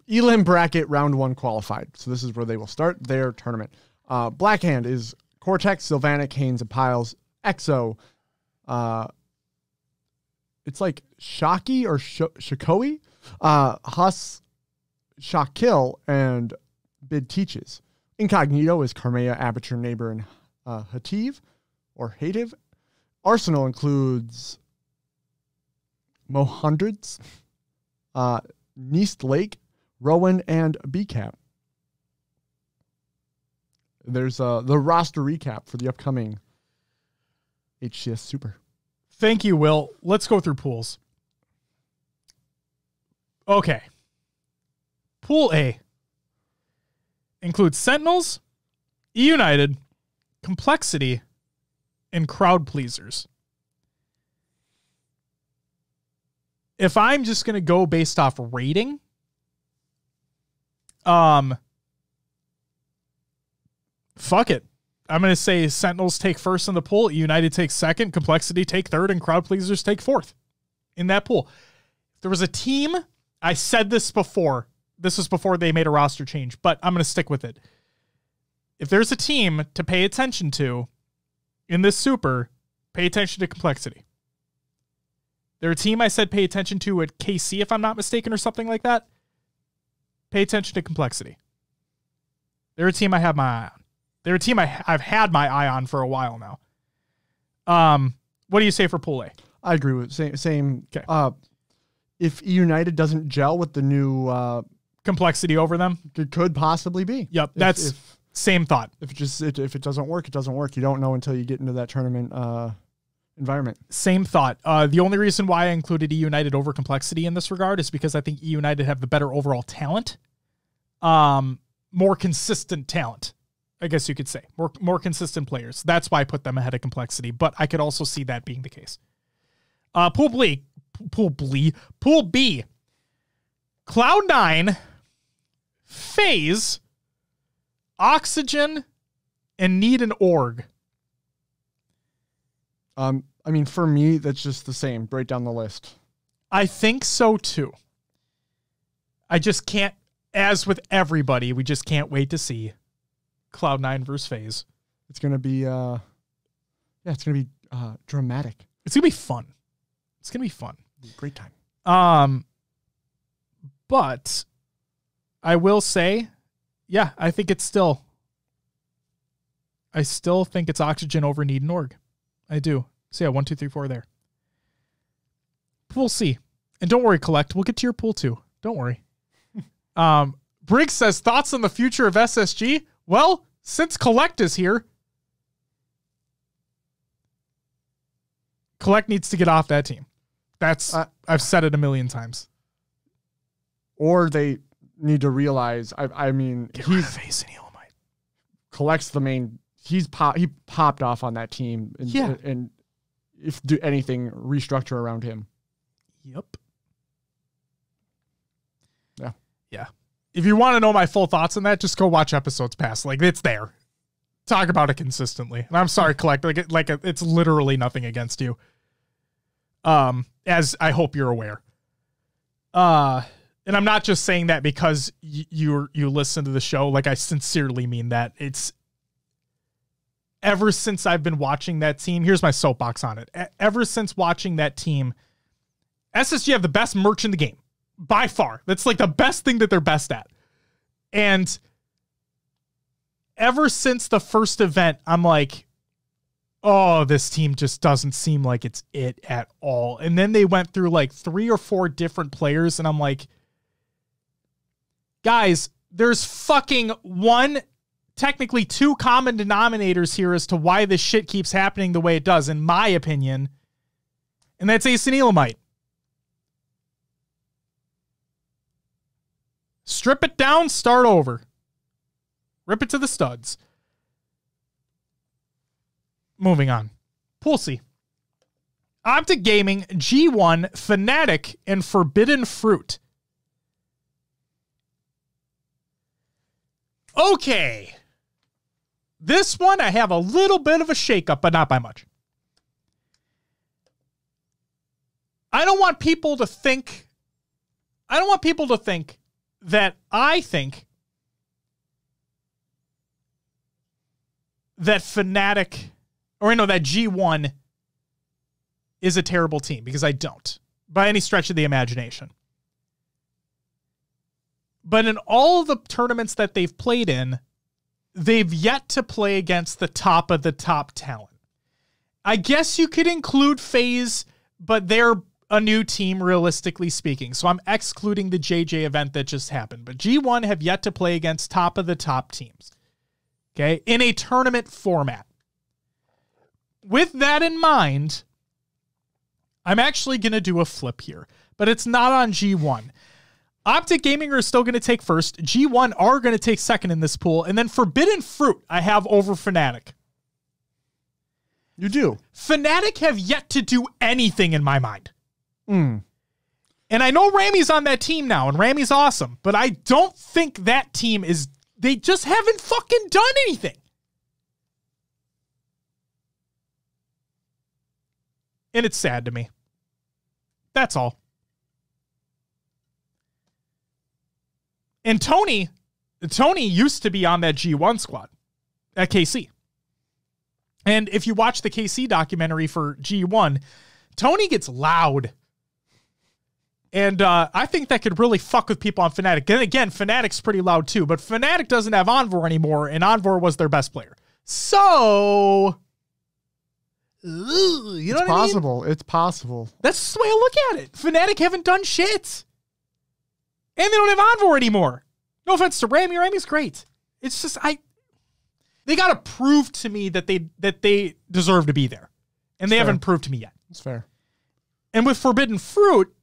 Elim bracket round one qualified. So this is where they will start their tournament. Uh, Blackhand is Cortex, Sylvanic, Haynes, and Piles. Exo, uh, it's like Shocky or Sh- Shakoi. Uh, Hus, Shakil, and Bid Teaches. Incognito is Carmea, Aperture, Neighbor, and uh, Hativ or Hative. Arsenal includes Mo Hundreds, uh, Neast Lake, Rowan, and BCAP. There's uh, the roster recap for the upcoming HCS Super. Thank you, Will. Let's go through pools. Okay. Pool A includes Sentinels, E United, Complexity, and Crowd Pleasers. If I'm just going to go based off rating, um, fuck it. I'm going to say Sentinels take first in the pool, United takes second, Complexity take third, and Crowd Pleasers take fourth in that pool. There was a team, I said this before. This was before they made a roster change, but I'm going to stick with it. If there's a team to pay attention to in this super, pay attention to Complexity. They're a team I said pay attention to at KC, if I'm not mistaken, or something like that. Pay attention to Complexity. They're a team I have my eye on. They're a team I, I've had my eye on for a while now. Um, what do you say for Pool A? I agree with same. Same. Okay. Uh, if United doesn't gel with the new, uh, Complexity over them? it could possibly be. Yep, If- that's if, same thought. if it just it, if it doesn't work, it doesn't work. You don't know until you get into that tournament uh, environment. Same thought. Uh, the only reason why I included E United over Complexity in this regard is because I think E United have the better overall talent, um, more consistent talent. I guess you could say more more consistent players. That's why I put them ahead of Complexity. But I could also see that being the case. Uh, Pool B, Pool B, Pool B, Cloud Nine, FaZe, Oxygen, and Need an Org. Um, I mean, for me, that's just the same. Right down the list. I think so too. I just can't, as with everybody, we just can't wait to see Cloud9 versus FaZe. It's gonna be, uh, yeah, it's gonna be uh, dramatic. It's gonna be fun. It's gonna be fun. Great time. Um, but I will say, yeah, I think it's still. I still think it's Oxygen over Need and Org. I do. So yeah, one, two, three, four there. We'll see. and don't worry, collect. We'll get to your pool too. Don't worry. Um, Briggs says thoughts on the future of SSG. Well, since Collect is here, Collect needs to get off that team. That's Uh, I've said it a million times. Or they need to realize. I, I mean, he's face and Elamite. collects the main. He's pop, he popped off on that team. And, Yeah. and if do anything, restructure around him. Yep. Yeah. Yeah. If you want to know my full thoughts on that, just go watch episodes past. Like it's there. Talk about it consistently. And I'm sorry, collect like it, like it, it's literally nothing against you. Um, as I hope you're aware. Uh, and I'm not just saying that because you you listen to the show. Like I sincerely mean that. It's ever since I've been watching that team. Here's my soapbox on it. Ever since watching that team, SSG have the best merch in the game by far. That's like the best thing that they're best at. And ever since the first event, I'm like, oh, this team just doesn't seem like it's it at all. And then they went through like three or four different players, and I'm like, guys, there's fucking one, technically two common denominators here as to why this shit keeps happening the way it does, in my opinion. And that's Ace and Strip it down, start over. Rip it to the studs. Moving on. Pool C. OpTic Gaming, G1, Fnatic, and Forbidden Fruit. Okay. This one, I have a little bit of a shakeup, but not by much. I don't want people to think, I don't want people to think that I think that Fnatic, or you know, that G1 is a terrible team because I don't by any stretch of the imagination. But in all the tournaments that they've played in, they've yet to play against the top of the top talent. I guess you could include FaZe, but they're a new team, realistically speaking. So I'm excluding the JJ event that just happened. But G1 have yet to play against top of the top teams. Okay. In a tournament format. With that in mind, I'm actually going to do a flip here, but it's not on G1. OpTic Gaming are still going to take first. G1 are going to take second in this pool. And then Forbidden Fruit, I have over Fnatic. You do. Fnatic have yet to do anything in my mind. Mm. And I know Rami's on that team now, and Rami's awesome, but I don't think that team is. They just haven't fucking done anything. And it's sad to me. That's all. And Tony, Tony used to be on that G1 squad at KC. And if you watch the KC documentary for G1, Tony gets loud. And uh, I think that could really fuck with people on Fnatic. And again, Fnatic's pretty loud too, but Fnatic doesn't have Envor anymore, and Envor was their best player. So, you know It's what I mean? possible. It's possible. That's the way I look at it. Fnatic haven't done shit. And they don't have Envor anymore. No offense to Ramy. Ramy's great. It's just I they gotta prove to me that they that they deserve to be there. And they Fair. haven't proved to me yet. It's fair. And with Forbidden Fruit,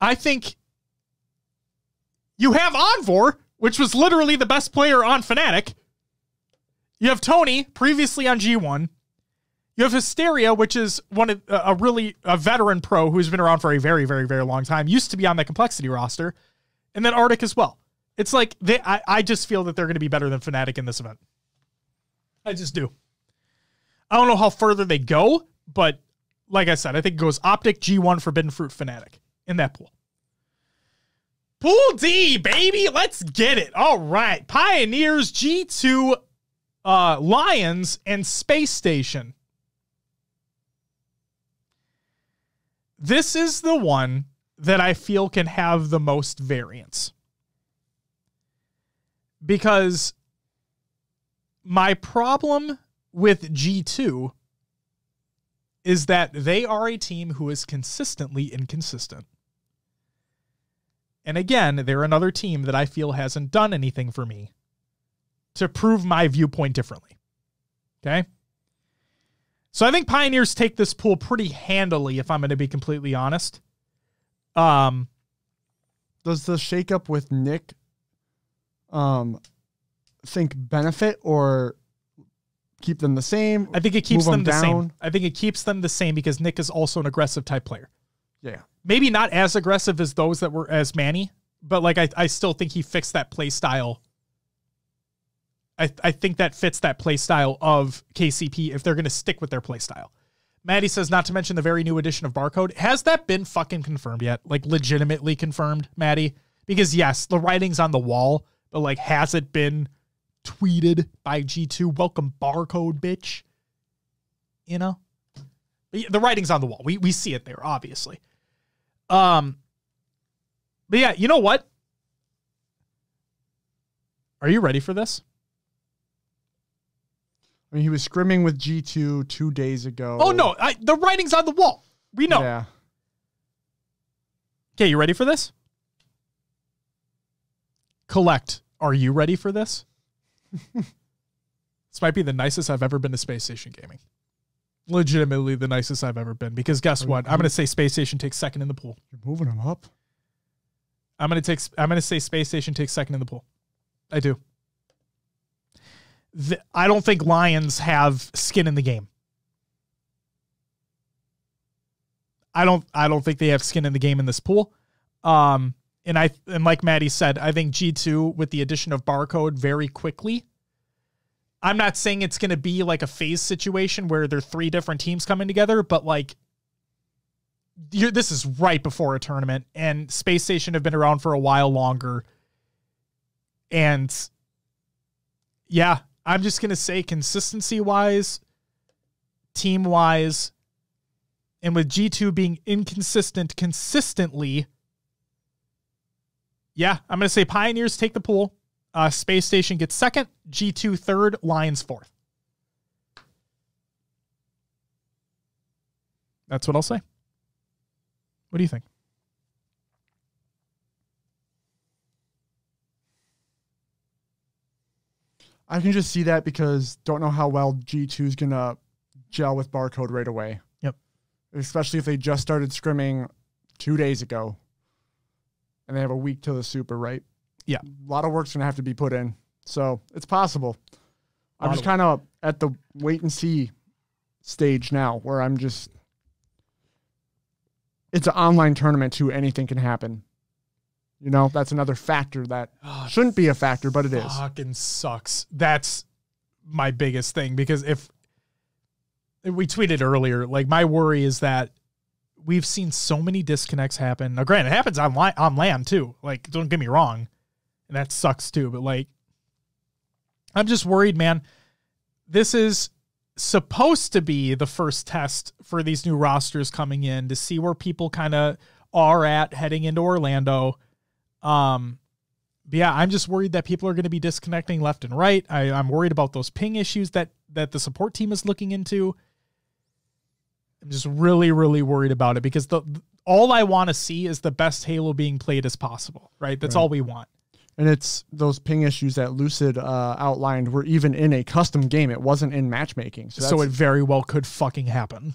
I think you have Envor, which was literally the best player on Fnatic. You have Tony, previously on G1. You have Hysteria, which is one of a really a veteran pro who's been around for a very, very, very long time. Used to be on the complexity roster, and then Arctic as well. It's like they. I, I just feel that they're going to be better than Fnatic in this event. I just do. I don't know how further they go, but like I said, I think it goes OpTic, G1, Forbidden Fruit, Fnatic in that pool. Pool D, baby. Let's get it. All right. Pioneers, G2, uh, Lions, and Space Station. This is the one that I feel can have the most variance. Because my problem with G2 is that they are a team who is consistently inconsistent. And again, they're another team that I feel hasn't done anything for me to prove my viewpoint differently. Okay. So I think Pioneers take this pool pretty handily, if I'm going to be completely honest. Um, Does the shakeup with Nick um think benefit or keep them the same? I think it keeps them them the same. I think it keeps them the same because Nick is also an aggressive type player. yeah. Maybe not as aggressive as those that were as Manny, but like I, I still think he fixed that play style. I, I think that fits that play style of KCP if they're going to stick with their play style. Maddie says, not to mention the very new edition of Barcode. Has that been fucking confirmed yet? Like legitimately confirmed, Maddie? Because yes, the writing's on the wall, but like, has it been tweeted by G2? Welcome Barcode, bitch. You know? The writing's on the wall. We we see it there, obviously. Um, but yeah, you know what? Are you ready for this? I mean, he was scrimming with G2 two days ago. Oh no, I, the writing's on the wall. We know. Yeah. Okay, you ready for this? Collect. Are you ready for this? this might be the nicest I've ever been to Space Station Gaming. Legitimately the nicest I've ever been. Because guess what? I'm gonna say Space Station takes second in the pool. You're moving him up. I'm gonna take. I'm gonna say Space Station takes second in the pool. I do. The, I don't think Lions have skin in the game. I don't. I don't think they have skin in the game in this pool. Um, and I and like Maddie said, I think G two with the addition of barcode very quickly. I'm not saying it's going to be like a FaZe situation where there are three different teams coming together, but like this is right before a tournament, and Space Station have been around for a while longer. And yeah, I'm just gonna say consistency wise, team wise, and with G2 being inconsistent consistently. Yeah, I'm gonna say Pioneers take the pool. Uh, Space Station gets second, G2 third, Lions fourth. That's what I'll say. What do you think? I can just see that because don't know how well G2 is going to gel with barcode right away. Yep. Especially if they just started scrimming two days ago and they have a week till the super, right? Yeah. A lot of work's going to have to be put in. So it's possible. I'm just kind of at the wait and see stage now where I'm just. It's an online tournament too. Anything can happen. You know, that's another factor that oh, shouldn't be a factor, but it is. Fucking sucks. That's my biggest thing because if we tweeted earlier, like my worry is that we've seen so many disconnects happen. Now, granted, it happens on li- on LAN too. Like, don't get me wrong, and that sucks too. But like, I'm just worried, man. This is supposed to be the first test for these new rosters coming in to see where people kind of are at heading into Orlando. Um, but yeah, I'm just worried that people are going to be disconnecting left and right. I, I'm worried about those ping issues that that the support team is looking into. I'm just really, really worried about it because the all I want to see is the best Halo being played as possible. Right, that's Right. all we want. And it's those ping issues that Lucid uh, outlined were even in a custom game. It wasn't in matchmaking. So, So, it very well could fucking happen.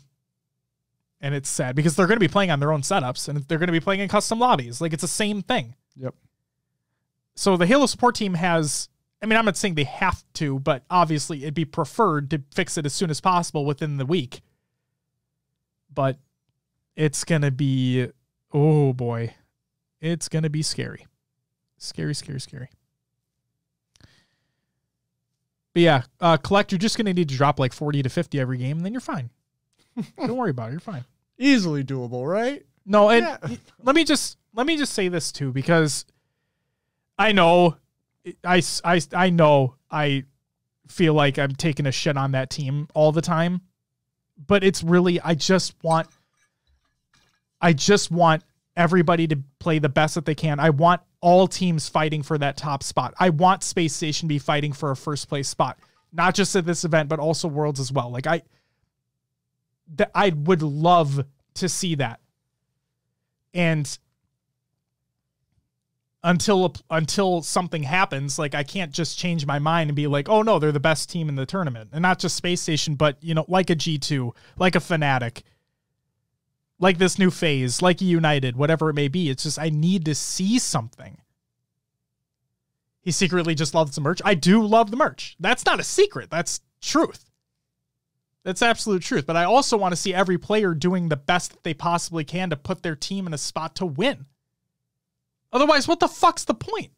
And it's sad because they're going to be playing on their own setups and they're going to be playing in custom lobbies. Like it's the same thing. Yep. So the Halo support team has I mean, I'm not saying they have to, but obviously it'd be preferred to fix it as soon as possible within the week. But it's going to be oh boy. It's going to be scary. Scary, scary, scary. But yeah, uh, collect. You're just going to need to drop like 40 to 50 every game, and then you're fine. Don't worry about it. You're fine. easily doable, right? No, and Yeah. let me just let me just say this too because I know I, I, I know I feel like I'm taking a shit on that team all the time, but it's really I just want I just want everybody to play the best that they can. I want all teams fighting for that top spot. I want Space Station to be fighting for a first place spot, not just at this event, but also Worlds as well. Like I, that I would love to see that. And until until something happens. Like I can't just change my mind and be like, oh no, they're the best team in the tournament, and not just Space Station, but you know, like a G two, like a Fnatic, like this new FaZe, like a United, whatever it may be. It's just I need to see something. He secretly just loves the merch. I do love the merch. That's not a secret. That's truth. That's absolute truth. But I also want to see every player doing the best that they possibly can to put their team in a spot to win. Otherwise, what the fuck's the point?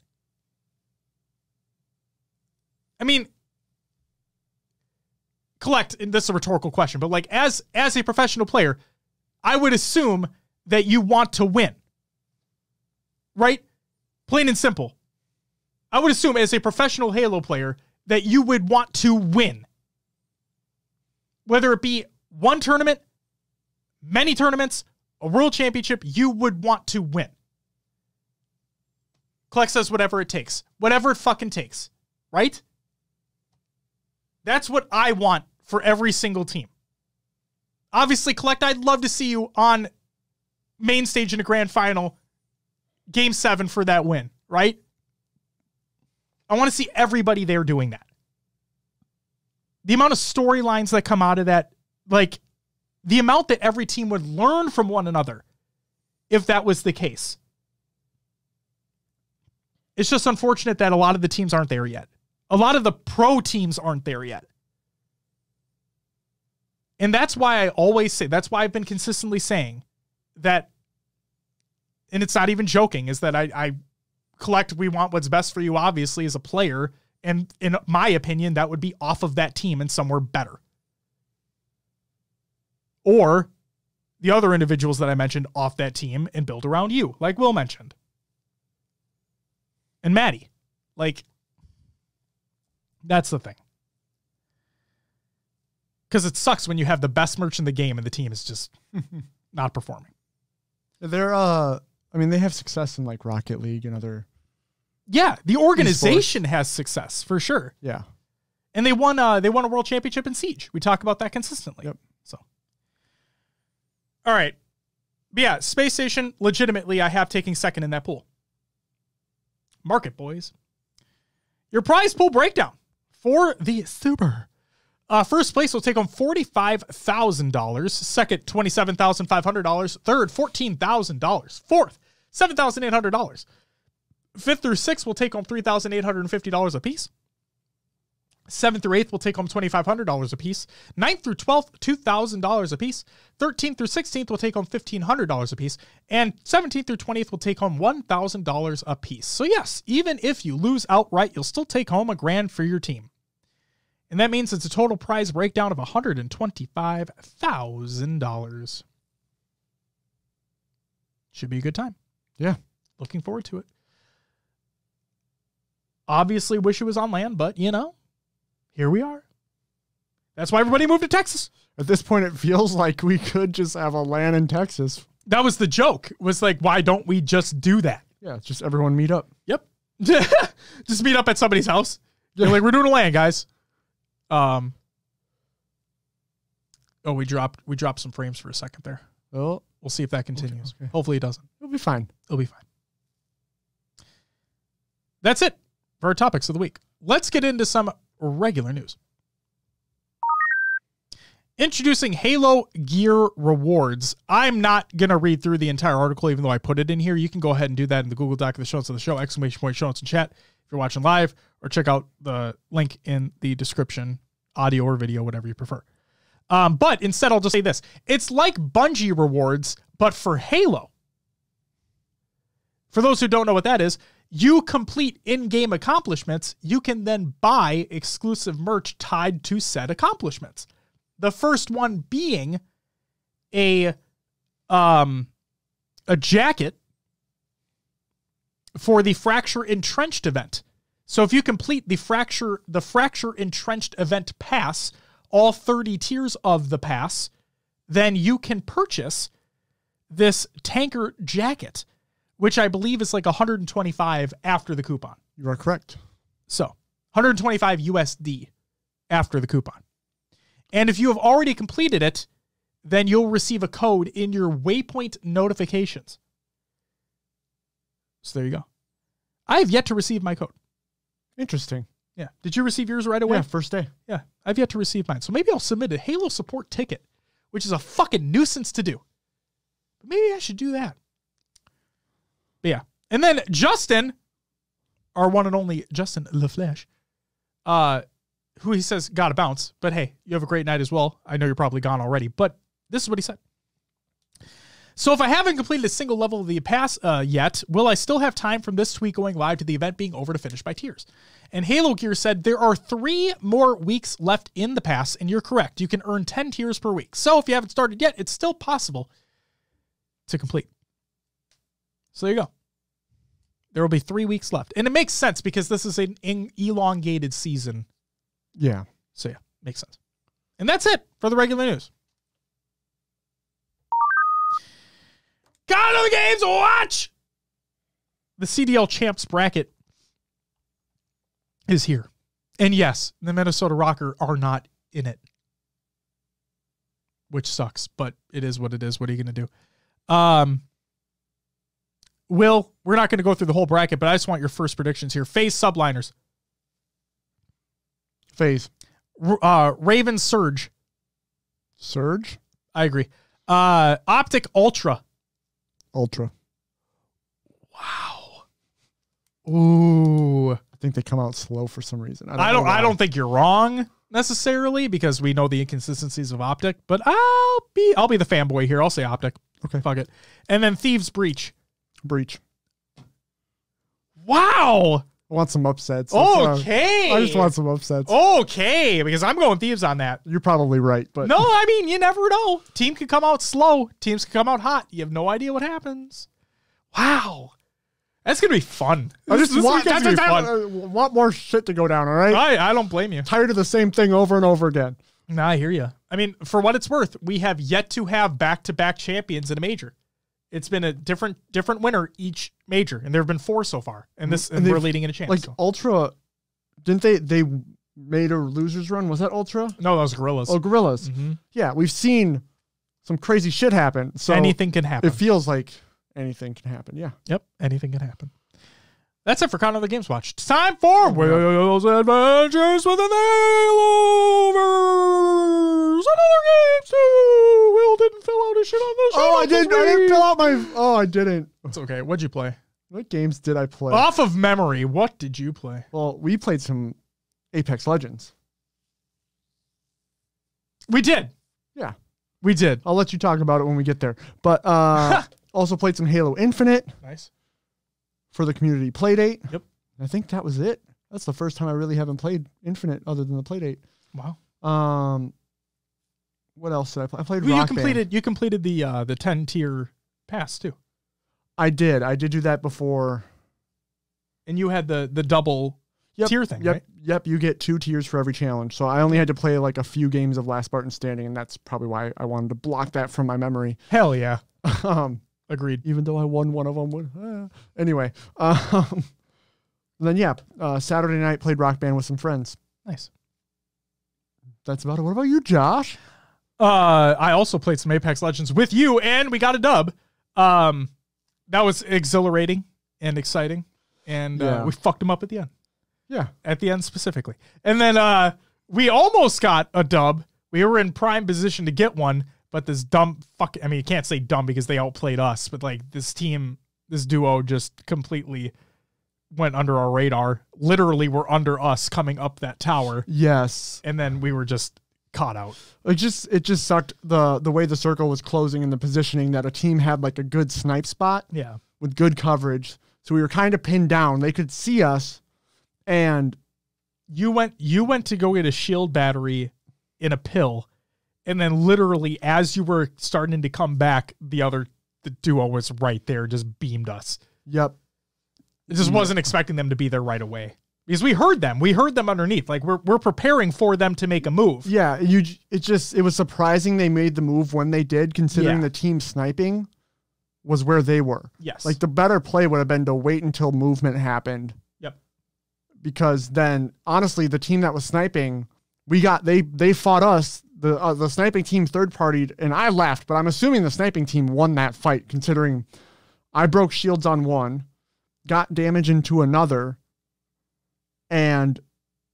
I mean, collect, and this is a rhetorical question, but like as as a professional player, I would assume that you want to win. Right? Plain and simple. I would assume as a professional Halo player that you would want to win. Whether it be one tournament, many tournaments, a world championship, you would want to win. Collect says whatever it takes. Whatever it fucking takes. Right? That's what I want for every single team. Obviously, Collect, I'd love to see you on main stage in a grand final, game seven for that win, right? I want to see everybody there doing that. The amount of storylines that come out of that, like the amount that every team would learn from one another if that was the case. It's just unfortunate that a lot of the teams aren't there yet. A lot of the pro teams aren't there yet. And that's why I always say, that's why I've been consistently saying that, and it's not even joking, is that I, I collect, we want what's best for you, obviously, as a player. And in my opinion, that would be off of that team and somewhere better. Or the other individuals that I mentioned off that team and build around you, like Will mentioned and Maddie. Like, that's the thing. Because it sucks when you have the best merch in the game and the team is just not performing. They're, uh, I mean, they have success in like Rocket League and other. Yeah, the organization has success for sure. Yeah. And they won uh they won a world championship in Siege. We talk about that consistently. Yep. So All right. But yeah, Space Station, legitimately, I have taking second in that pool. Market boys. Your prize pool breakdown for the Super. Uh, first place will take home $45,000. Second, $27,500. Third, $14,000. Fourth, $7,800. Fifth through sixth will take home $3,850 apiece. Seventh through eighth will take home $2,500 apiece. Ninth through 12th, $2,000 apiece. 13th through 16th will take home $1,500 apiece. And 17th through 20th will take home $1,000 apiece. So, yes, even if you lose outright, you'll still take home a grand for your team. And that means it's a total prize breakdown of $125,000. Should be a good time. Yeah. Looking forward to it. Obviously, wish it was on LAN, but you know, here we are. That's why everybody moved to Texas. At this point, it feels like we could just have a LAN in Texas. That was the joke. Was like, why don't we just do that? Yeah, it's just everyone meet up. Yep. just meet up at somebody's house. You're like, we're doing a LAN, guys. Um. Oh, we dropped we dropped some frames for a second there. Well, We'll see if that continues. okay. Hopefully it doesn't. it'll be fine. It'll be fine. That's it for our topics of the week. Let's get into some regular news. Introducing Halo Gear Rewards. I'm not going to read through the entire article, even though I put it in here. You can go ahead and do that in the Google Doc of the show notes of the show, exclamation point show notes in chat if you're watching live, or check out the link in the description, audio or video, whatever you prefer. Um, but instead, I'll just say this it's like Bungie Rewards, but for Halo. For those who don't know what that is, you complete in game accomplishments, you can then buy exclusive merch tied to said accomplishments. The first one being a um a jacket for the fracture entrenched event. So if you complete the fracture the fracture entrenched event pass, all 30 tiers of the pass, then you can purchase this tanker jacket, which I believe is like 125 after the coupon. You are correct. So 125 USD after the coupon. And if you have already completed it, then you'll receive a code in your waypoint notifications. So there you go. I have yet to receive my code. Interesting. Yeah. Did you receive yours right away? Yeah, first day. Yeah, I've yet to receive mine. So maybe I'll submit a Halo support ticket, which is a fucking nuisance to do. But maybe I should do that. But yeah. And then Justin, our one and only Justin LaFleche, uh, who he says gotta bounce. But hey, you have a great night as well. I know you're probably gone already, but this is what he said. So if I haven't completed a single level of the pass uh, yet, will I still have time from this tweet going live to the event being over to finish by tiers? And Halo Gear said there are three more weeks left in the pass, and you're correct. You can earn 10 tiers per week. So if you haven't started yet, it's still possible to complete. So there you go. There will be three weeks left. And it makes sense because this is an in- elongated season. Yeah. So yeah, makes sense. And that's it for the regular news. CoD other games watch. The CDL champs bracket is here. And yes, the Minnesota Røkkr are not in it. Which sucks, but it is what it is. What are you going to do? Um Will, we're not going to go through the whole bracket, but I just want your first predictions here. FaZe Subliners. FaZe. Uh, Raven Surge. Surge. I agree. Uh, OpTic Ultra. Ultra. Wow. Ooh. I think they come out slow for some reason. I don't. I don't. I don't think you're wrong necessarily because we know the inconsistencies of OpTic. But I'll be. I'll be the fanboy here. I'll say OpTic. Okay. Fuck it. And then Thieves Breach. Breach. Wow. I want some upsets. That's what I- Okay. I just want some upsets. Okay, because I'm going Thieves on that. You're probably right, but No, I mean you never know. Team could come out slow. Teams could come out hot. You have no idea what happens. Wow. That's gonna be fun. I just This want, that's fun. I want more shit to go down. All right. I, I don't blame you. Tired of the same thing over and over again. Nah, I hear you. I mean, for what it's worth, we have yet to have back-to-back champions in a major. It's been a different different winner each major, and there have been four so far. And this, and, And we're leading in a champ. Like so. Ultra, didn't they? They made a losers run. Was that Ultra? No, that was Guerrillas. Oh, Guerrillas. Mhm. Yeah, we've seen some crazy shit happen. So anything can happen. It feels like anything can happen. Yeah. Yep, anything can happen. That's it for Con of the Games Watch. It's time for Will's Adventures with an Ailovers and other games too. Will didn't fill out his shit on the show. Oh, I didn't. I didn't fill out my. Oh, I didn't. It's okay. What'd you play? What games did I play? Off of memory, what did you play? Well, we played some Apex Legends. We did. Yeah. We did. I'll let you talk about it when we get there. But uh, also played some Halo Infinite Nice. For the community playdate. Yep. I think that was it. That's the first time I really haven't played Infinite other than the playdate. Wow. Um, what else did I play? I played Well, you Rock Band. completed you completed the uh the 10 tier pass too. I did. I did do that before. And you had the the double Yep, tier thing, Yep. right? Yep. You get two tiers for every challenge. So I only had to play like a few games of Last Spartan Standing, and that's probably why I wanted to block that from my memory. Hell yeah. um, Agreed. even though I won one of them. With, uh, anyway, um, then yeah, uh, Saturday night played Rock Band with some friends. Nice. That's about it. What about you, Josh? Uh, I also played some Apex Legends with you, and we got a dub. Um, that was exhilarating and exciting, and Yeah. uh, we fucked them up at the end. Yeah. At the end specifically, and then uh, we almost got a dub. We were in prime position to get one, but this dumb fuck. I mean, you can't say dumb because they outplayed us, but like this team, this duo just completely went under our radar. Literally, we were under us coming up that tower, Yes. and then we were just caught out. It just it just sucked the the way the circle was closing and the positioning that a team had like a good snipe spot Yeah. with good coverage. So we were kind of pinned down. They could see us, and you went you went to go get a shield battery in a pill and then literally as you were starting to come back the other the duo was right there just beamed us yep, it just mm. wasn't expecting them to be there right away because we heard them we heard them underneath like we're, we're preparing for them to make a move yeah. You it just it was surprising they made the move when they did, considering Yeah. the team sniping was where they were. yes Like the better play would have been to wait until movement happened. Yep. Because then, honestly, the team that was sniping, we got they they fought us. The uh, the sniping team third partied, and I left. But I'm assuming the sniping team won that fight, considering I broke shields on one, got damage into another, and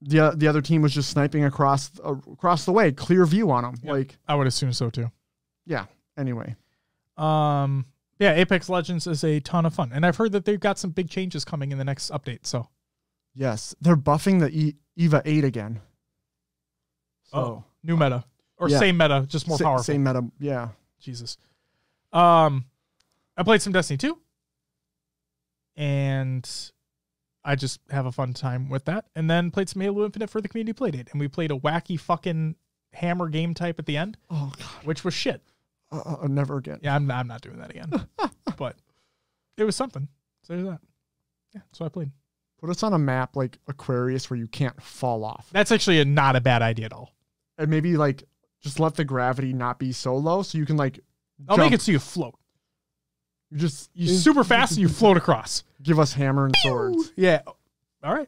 the the other team was just sniping across uh, across the way, clear view on them. Yep. Like, I would assume so too. yeah. Anyway, Um, yeah, Apex Legends is a ton of fun, and I've heard that they've got some big changes coming in the next update. So, yes, they're buffing the e- Eva Eight again. So, oh, new meta or Yeah. same meta, just more sa- powerful. Same meta, yeah. Jesus. Um, I played some Destiny 2 and I just have a fun time with that. And then played some Halo Infinite for the community playdate. And we played a wacky fucking hammer game type at the end, Oh god, which was shit. uh, uh, never again. Yeah, I'm, I'm not doing that again. but it was something. So there's that. Yeah, so I played. Put us on a map like Aquarius where you can't fall off, That's actually a, not a bad idea at all. and maybe like just let the gravity not be so low, so you can like. I'll jump. make it so you float. You just You super fast and you float across. Give us hammer and swords. Yeah. All right.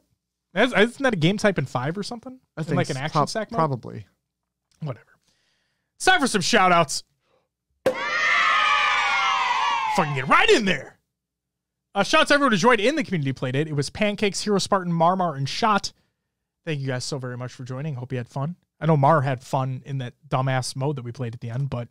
That's, isn't that a game type in five or something? I In think like an action prob- sack mode? Probably. whatever. It's time for some shout outs. Fucking get right in there. Uh, shouts to everyone who joined in the community played it. It was Pancakes, Hero Spartan, Marmar, and Shot. Thank you guys so very much for joining. Hope you had fun. I know Mar had fun in that dumbass mode that we played at the end, but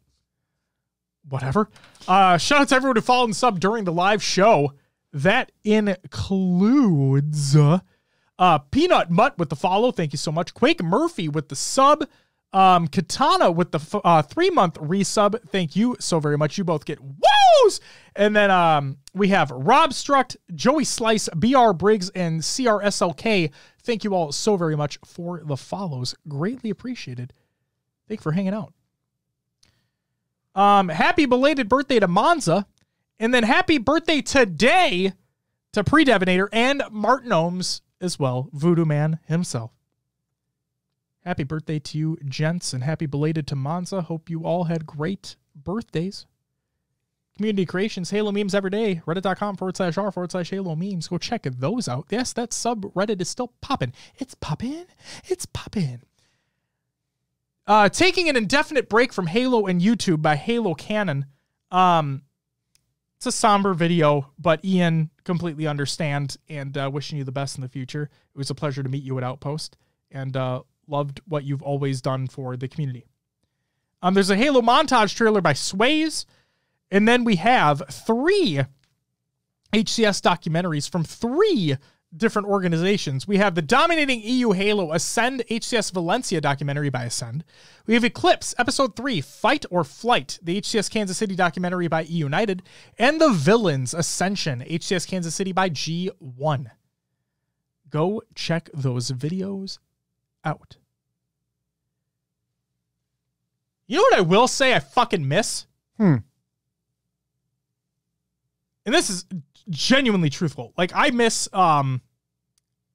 whatever. Uh, shout out to everyone who followed and subbed during the live show. That includes uh, Peanut Mutt with the follow. Thank you so much. Quake Murphy with the sub. Um, Katana with the f- uh, three month resub. Thank you so very much. You both get woos. And then um, we have Rob Struct, Joey Slice, BR Briggs, and CRSLK. Thank you all so very much for the follows. Greatly appreciated. Thank you for hanging out. Um, happy belated birthday to Monza. And then happy birthday today to Predevinator and Martin Ohms as well, Voodoo Man himself. Happy birthday to you, gents, and happy belated to Monza. Hope you all had great birthdays. Community creations, Halo memes every day. Reddit.com forward slash r forward slash Halo memes. Go check those out. Yes, that subreddit is still popping. It's popping. It's popping. Uh, taking an indefinite break from Halo and YouTube by Halo Canon. Um, it's a somber video, but Ian completely understand and uh, wishing you the best in the future. It was a pleasure to meet you at Outpost and uh, loved what you've always done for the community. Um, there's a Halo montage trailer by Sways, and then we have three HCS documentaries from three different organizations. We have the dominating EU Halo Ascend HCS Valencia documentary by Ascend. We have Eclipse Episode 3 Fight or Flight, the HCS Kansas City documentary by E United, and The Villains Ascension HCS Kansas City by G1. Go check those videos out. You know what I will say I fucking miss? Hmm. And this is genuinely truthful. Like I miss um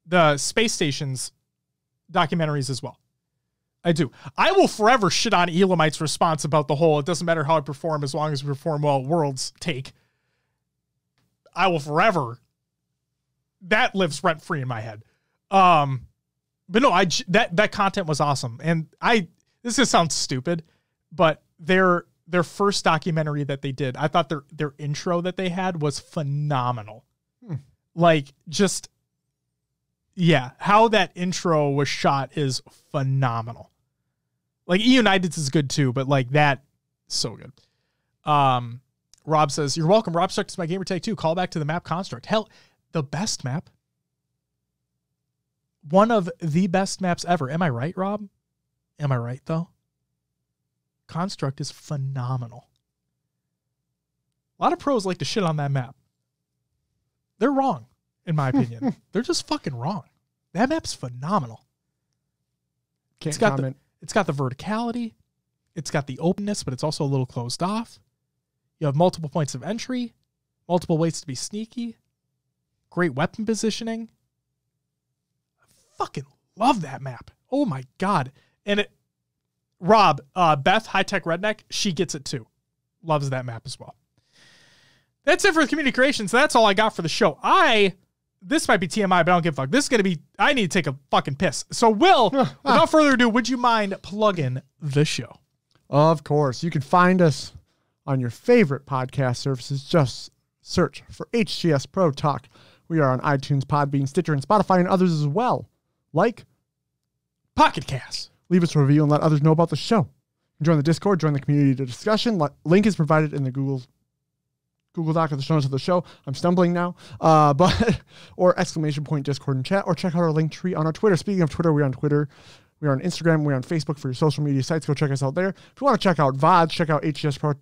the space stations documentaries as well. I do. I will forever shit on Elamite's response about the whole it doesn't matter how I perform as long as we perform well worlds take. I will forever that lives rent free in my head. Um but no, I that that content was awesome. And I this is sound stupid, but their their first documentary that they did, I thought their their intro that they had was phenomenal. Hmm. Like just yeah, how that intro was shot is phenomenal. Like E United's is good too, but like that so good. Um Rob says, You're welcome. Rob Struck is my gamer tag too. Call back to the map construct. Hell, the best map. One of the best maps ever. Am I right, Rob? Am I right though? Construct is phenomenal. A lot of pros like to shit on that map. They're wrong, in my opinion. They're just fucking wrong. That map's phenomenal. Can't It's got comment. It's got the verticality, it's got the openness, but it's also a little closed off. You have multiple points of entry, multiple ways to be sneaky, great weapon positioning. I fucking love that map. Oh my god. And it Rob, uh, Beth, High Tech Redneck, she gets it too. Loves that map as well. That's it for the community creations. That's all I got for the show. I this might be TMI, but I don't give a fuck. This is gonna be I need to take a fucking piss. So Will, without further ado, would you mind plugging the show? Of course. You can find us on your favorite podcast services. Just search for HCS Pro Talk. We are on iTunes, Podbean, Stitcher, and Spotify, and others as well. Like, Pocket Cast. Leave us a review, and let others know about the show. Join the Discord, join the community to discussion. Link is provided in the Google Google Doc of the show notes of the show. I'm stumbling now, uh, but or exclamation point Discord and chat, or check out our link tree on our Twitter. Speaking of Twitter, we're on Twitter. We're on Instagram. We're on Facebook for your social media sites. Go check us out there. If you want to check out VODs, check out HCS Pro.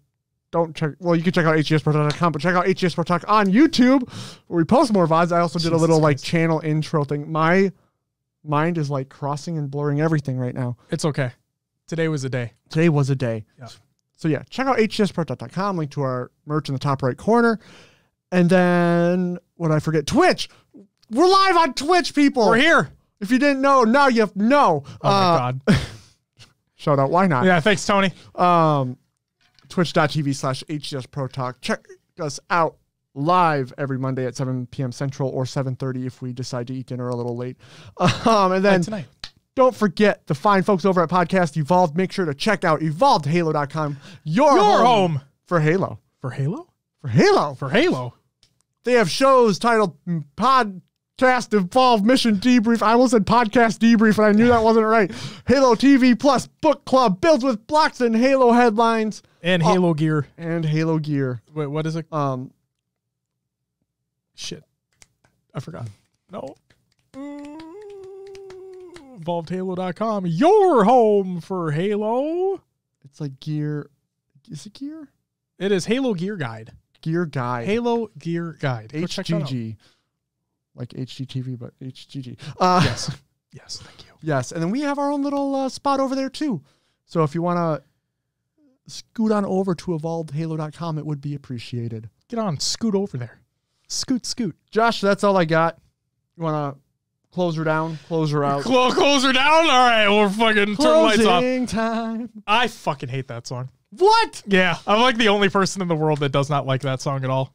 Don't check. Well, you can check out hcspro.com, but check out HCS Pro Talk on YouTube, where we post more VODs. I also did a Jesus little like channel intro thing. My mind is like crossing and blurring everything right now. It's okay. Today was a day. Today was a day. Yeah. So yeah, check out hcspro.com, link to our merch in the top right corner. And then what I forget? Twitch. We're live on Twitch, people. We're here. If you didn't know, now you know. Oh my Uh, god. Shout out. Why not? Yeah, thanks, Tony. Um, twitch.tv slash HCS Pro Talk. Check us out live every Monday at 7 p.m. Central or 7.30 if we decide to eat dinner a little late. Um, and then tonight. don't forget the fine folks over at Podcast Evolved. Make sure to check out evolvedhalo.com. Your, Your home, home. for Halo. For Halo? For Halo. For Halo. They have shows titled mm, Podcast Evolved Mission Debrief. I almost said Podcast Debrief, and I knew that wasn't right. Halo TV Plus Book Club builds with blocks and Halo headlines And Oh. Halo gear. and Halo gear. Wait, what is it? Um, Shit. I forgot. No. EvolvedHalo.com. Your home for Halo. it's like gear. Is it gear? It is Halo Gear Guide. Gear guide. Halo Gear Guide. Go check that out. HGG. Like HGTV, but HGG. Uh, Yes. Yes, thank you. Yes, and then we have our own little uh, spot over there too. So if you want to scoot on over to evolvedhalo.com, it would be appreciated. Get on, scoot over there. Scoot, scoot. Josh, that's all I got. You want to close her down, close her out. Close, close her down. All right, we're fucking turn the lights off. Closing time. I fucking hate that song. What? Yeah, I'm like the only person in the world that does not like that song at all.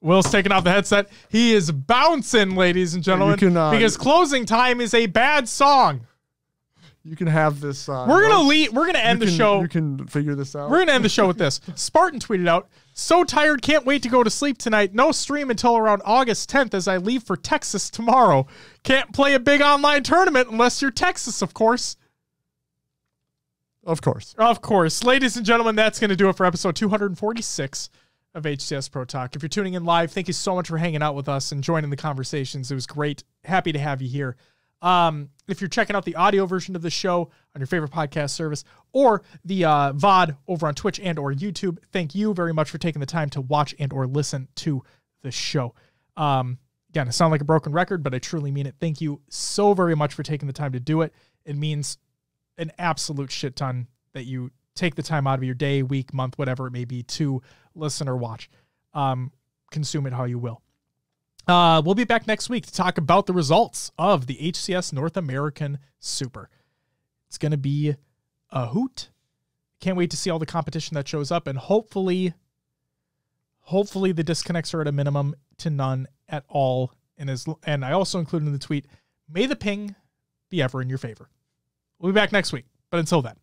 Will's taking off the headset. He is bouncing, ladies and gentlemen, can, uh, because closing time is a bad song. You can have this. Uh, We're gonna leave. We're gonna end the show. You can figure this out. We're gonna end the show with this. Spartan tweeted out, "So tired, can't wait to go to sleep tonight. No stream until around August 10th as I leave for Texas tomorrow. Can't play a big online tournament unless you're Texas, of course." of course. Of course. Ladies and gentlemen, that's going to do it for episode 246 of HCS Pro Talk. If you're tuning in live, thank you so much for hanging out with us and joining the conversations. It was great. Happy to have you here. Um, if you're checking out the audio version of the show on your favorite podcast service or the uh, VOD over on Twitch and or YouTube, thank you very much for taking the time to watch and or listen to the show. Um, again, I sound like a broken record, but I truly mean it. Thank you so very much for taking the time to do it. It means an absolute shit ton that you take the time out of your day, week, month, whatever it may be to listen or watch. Um, consume it how you will. Uh, we'll be back next week to talk about the results of the HCS North American Super. It's going to be a hoot. Can't wait to see all the competition that shows up, and hopefully, hopefully the disconnects are at a minimum to none at all. And as and I also included in the tweet, may the ping be ever in your favor. We'll be back next week. But until then,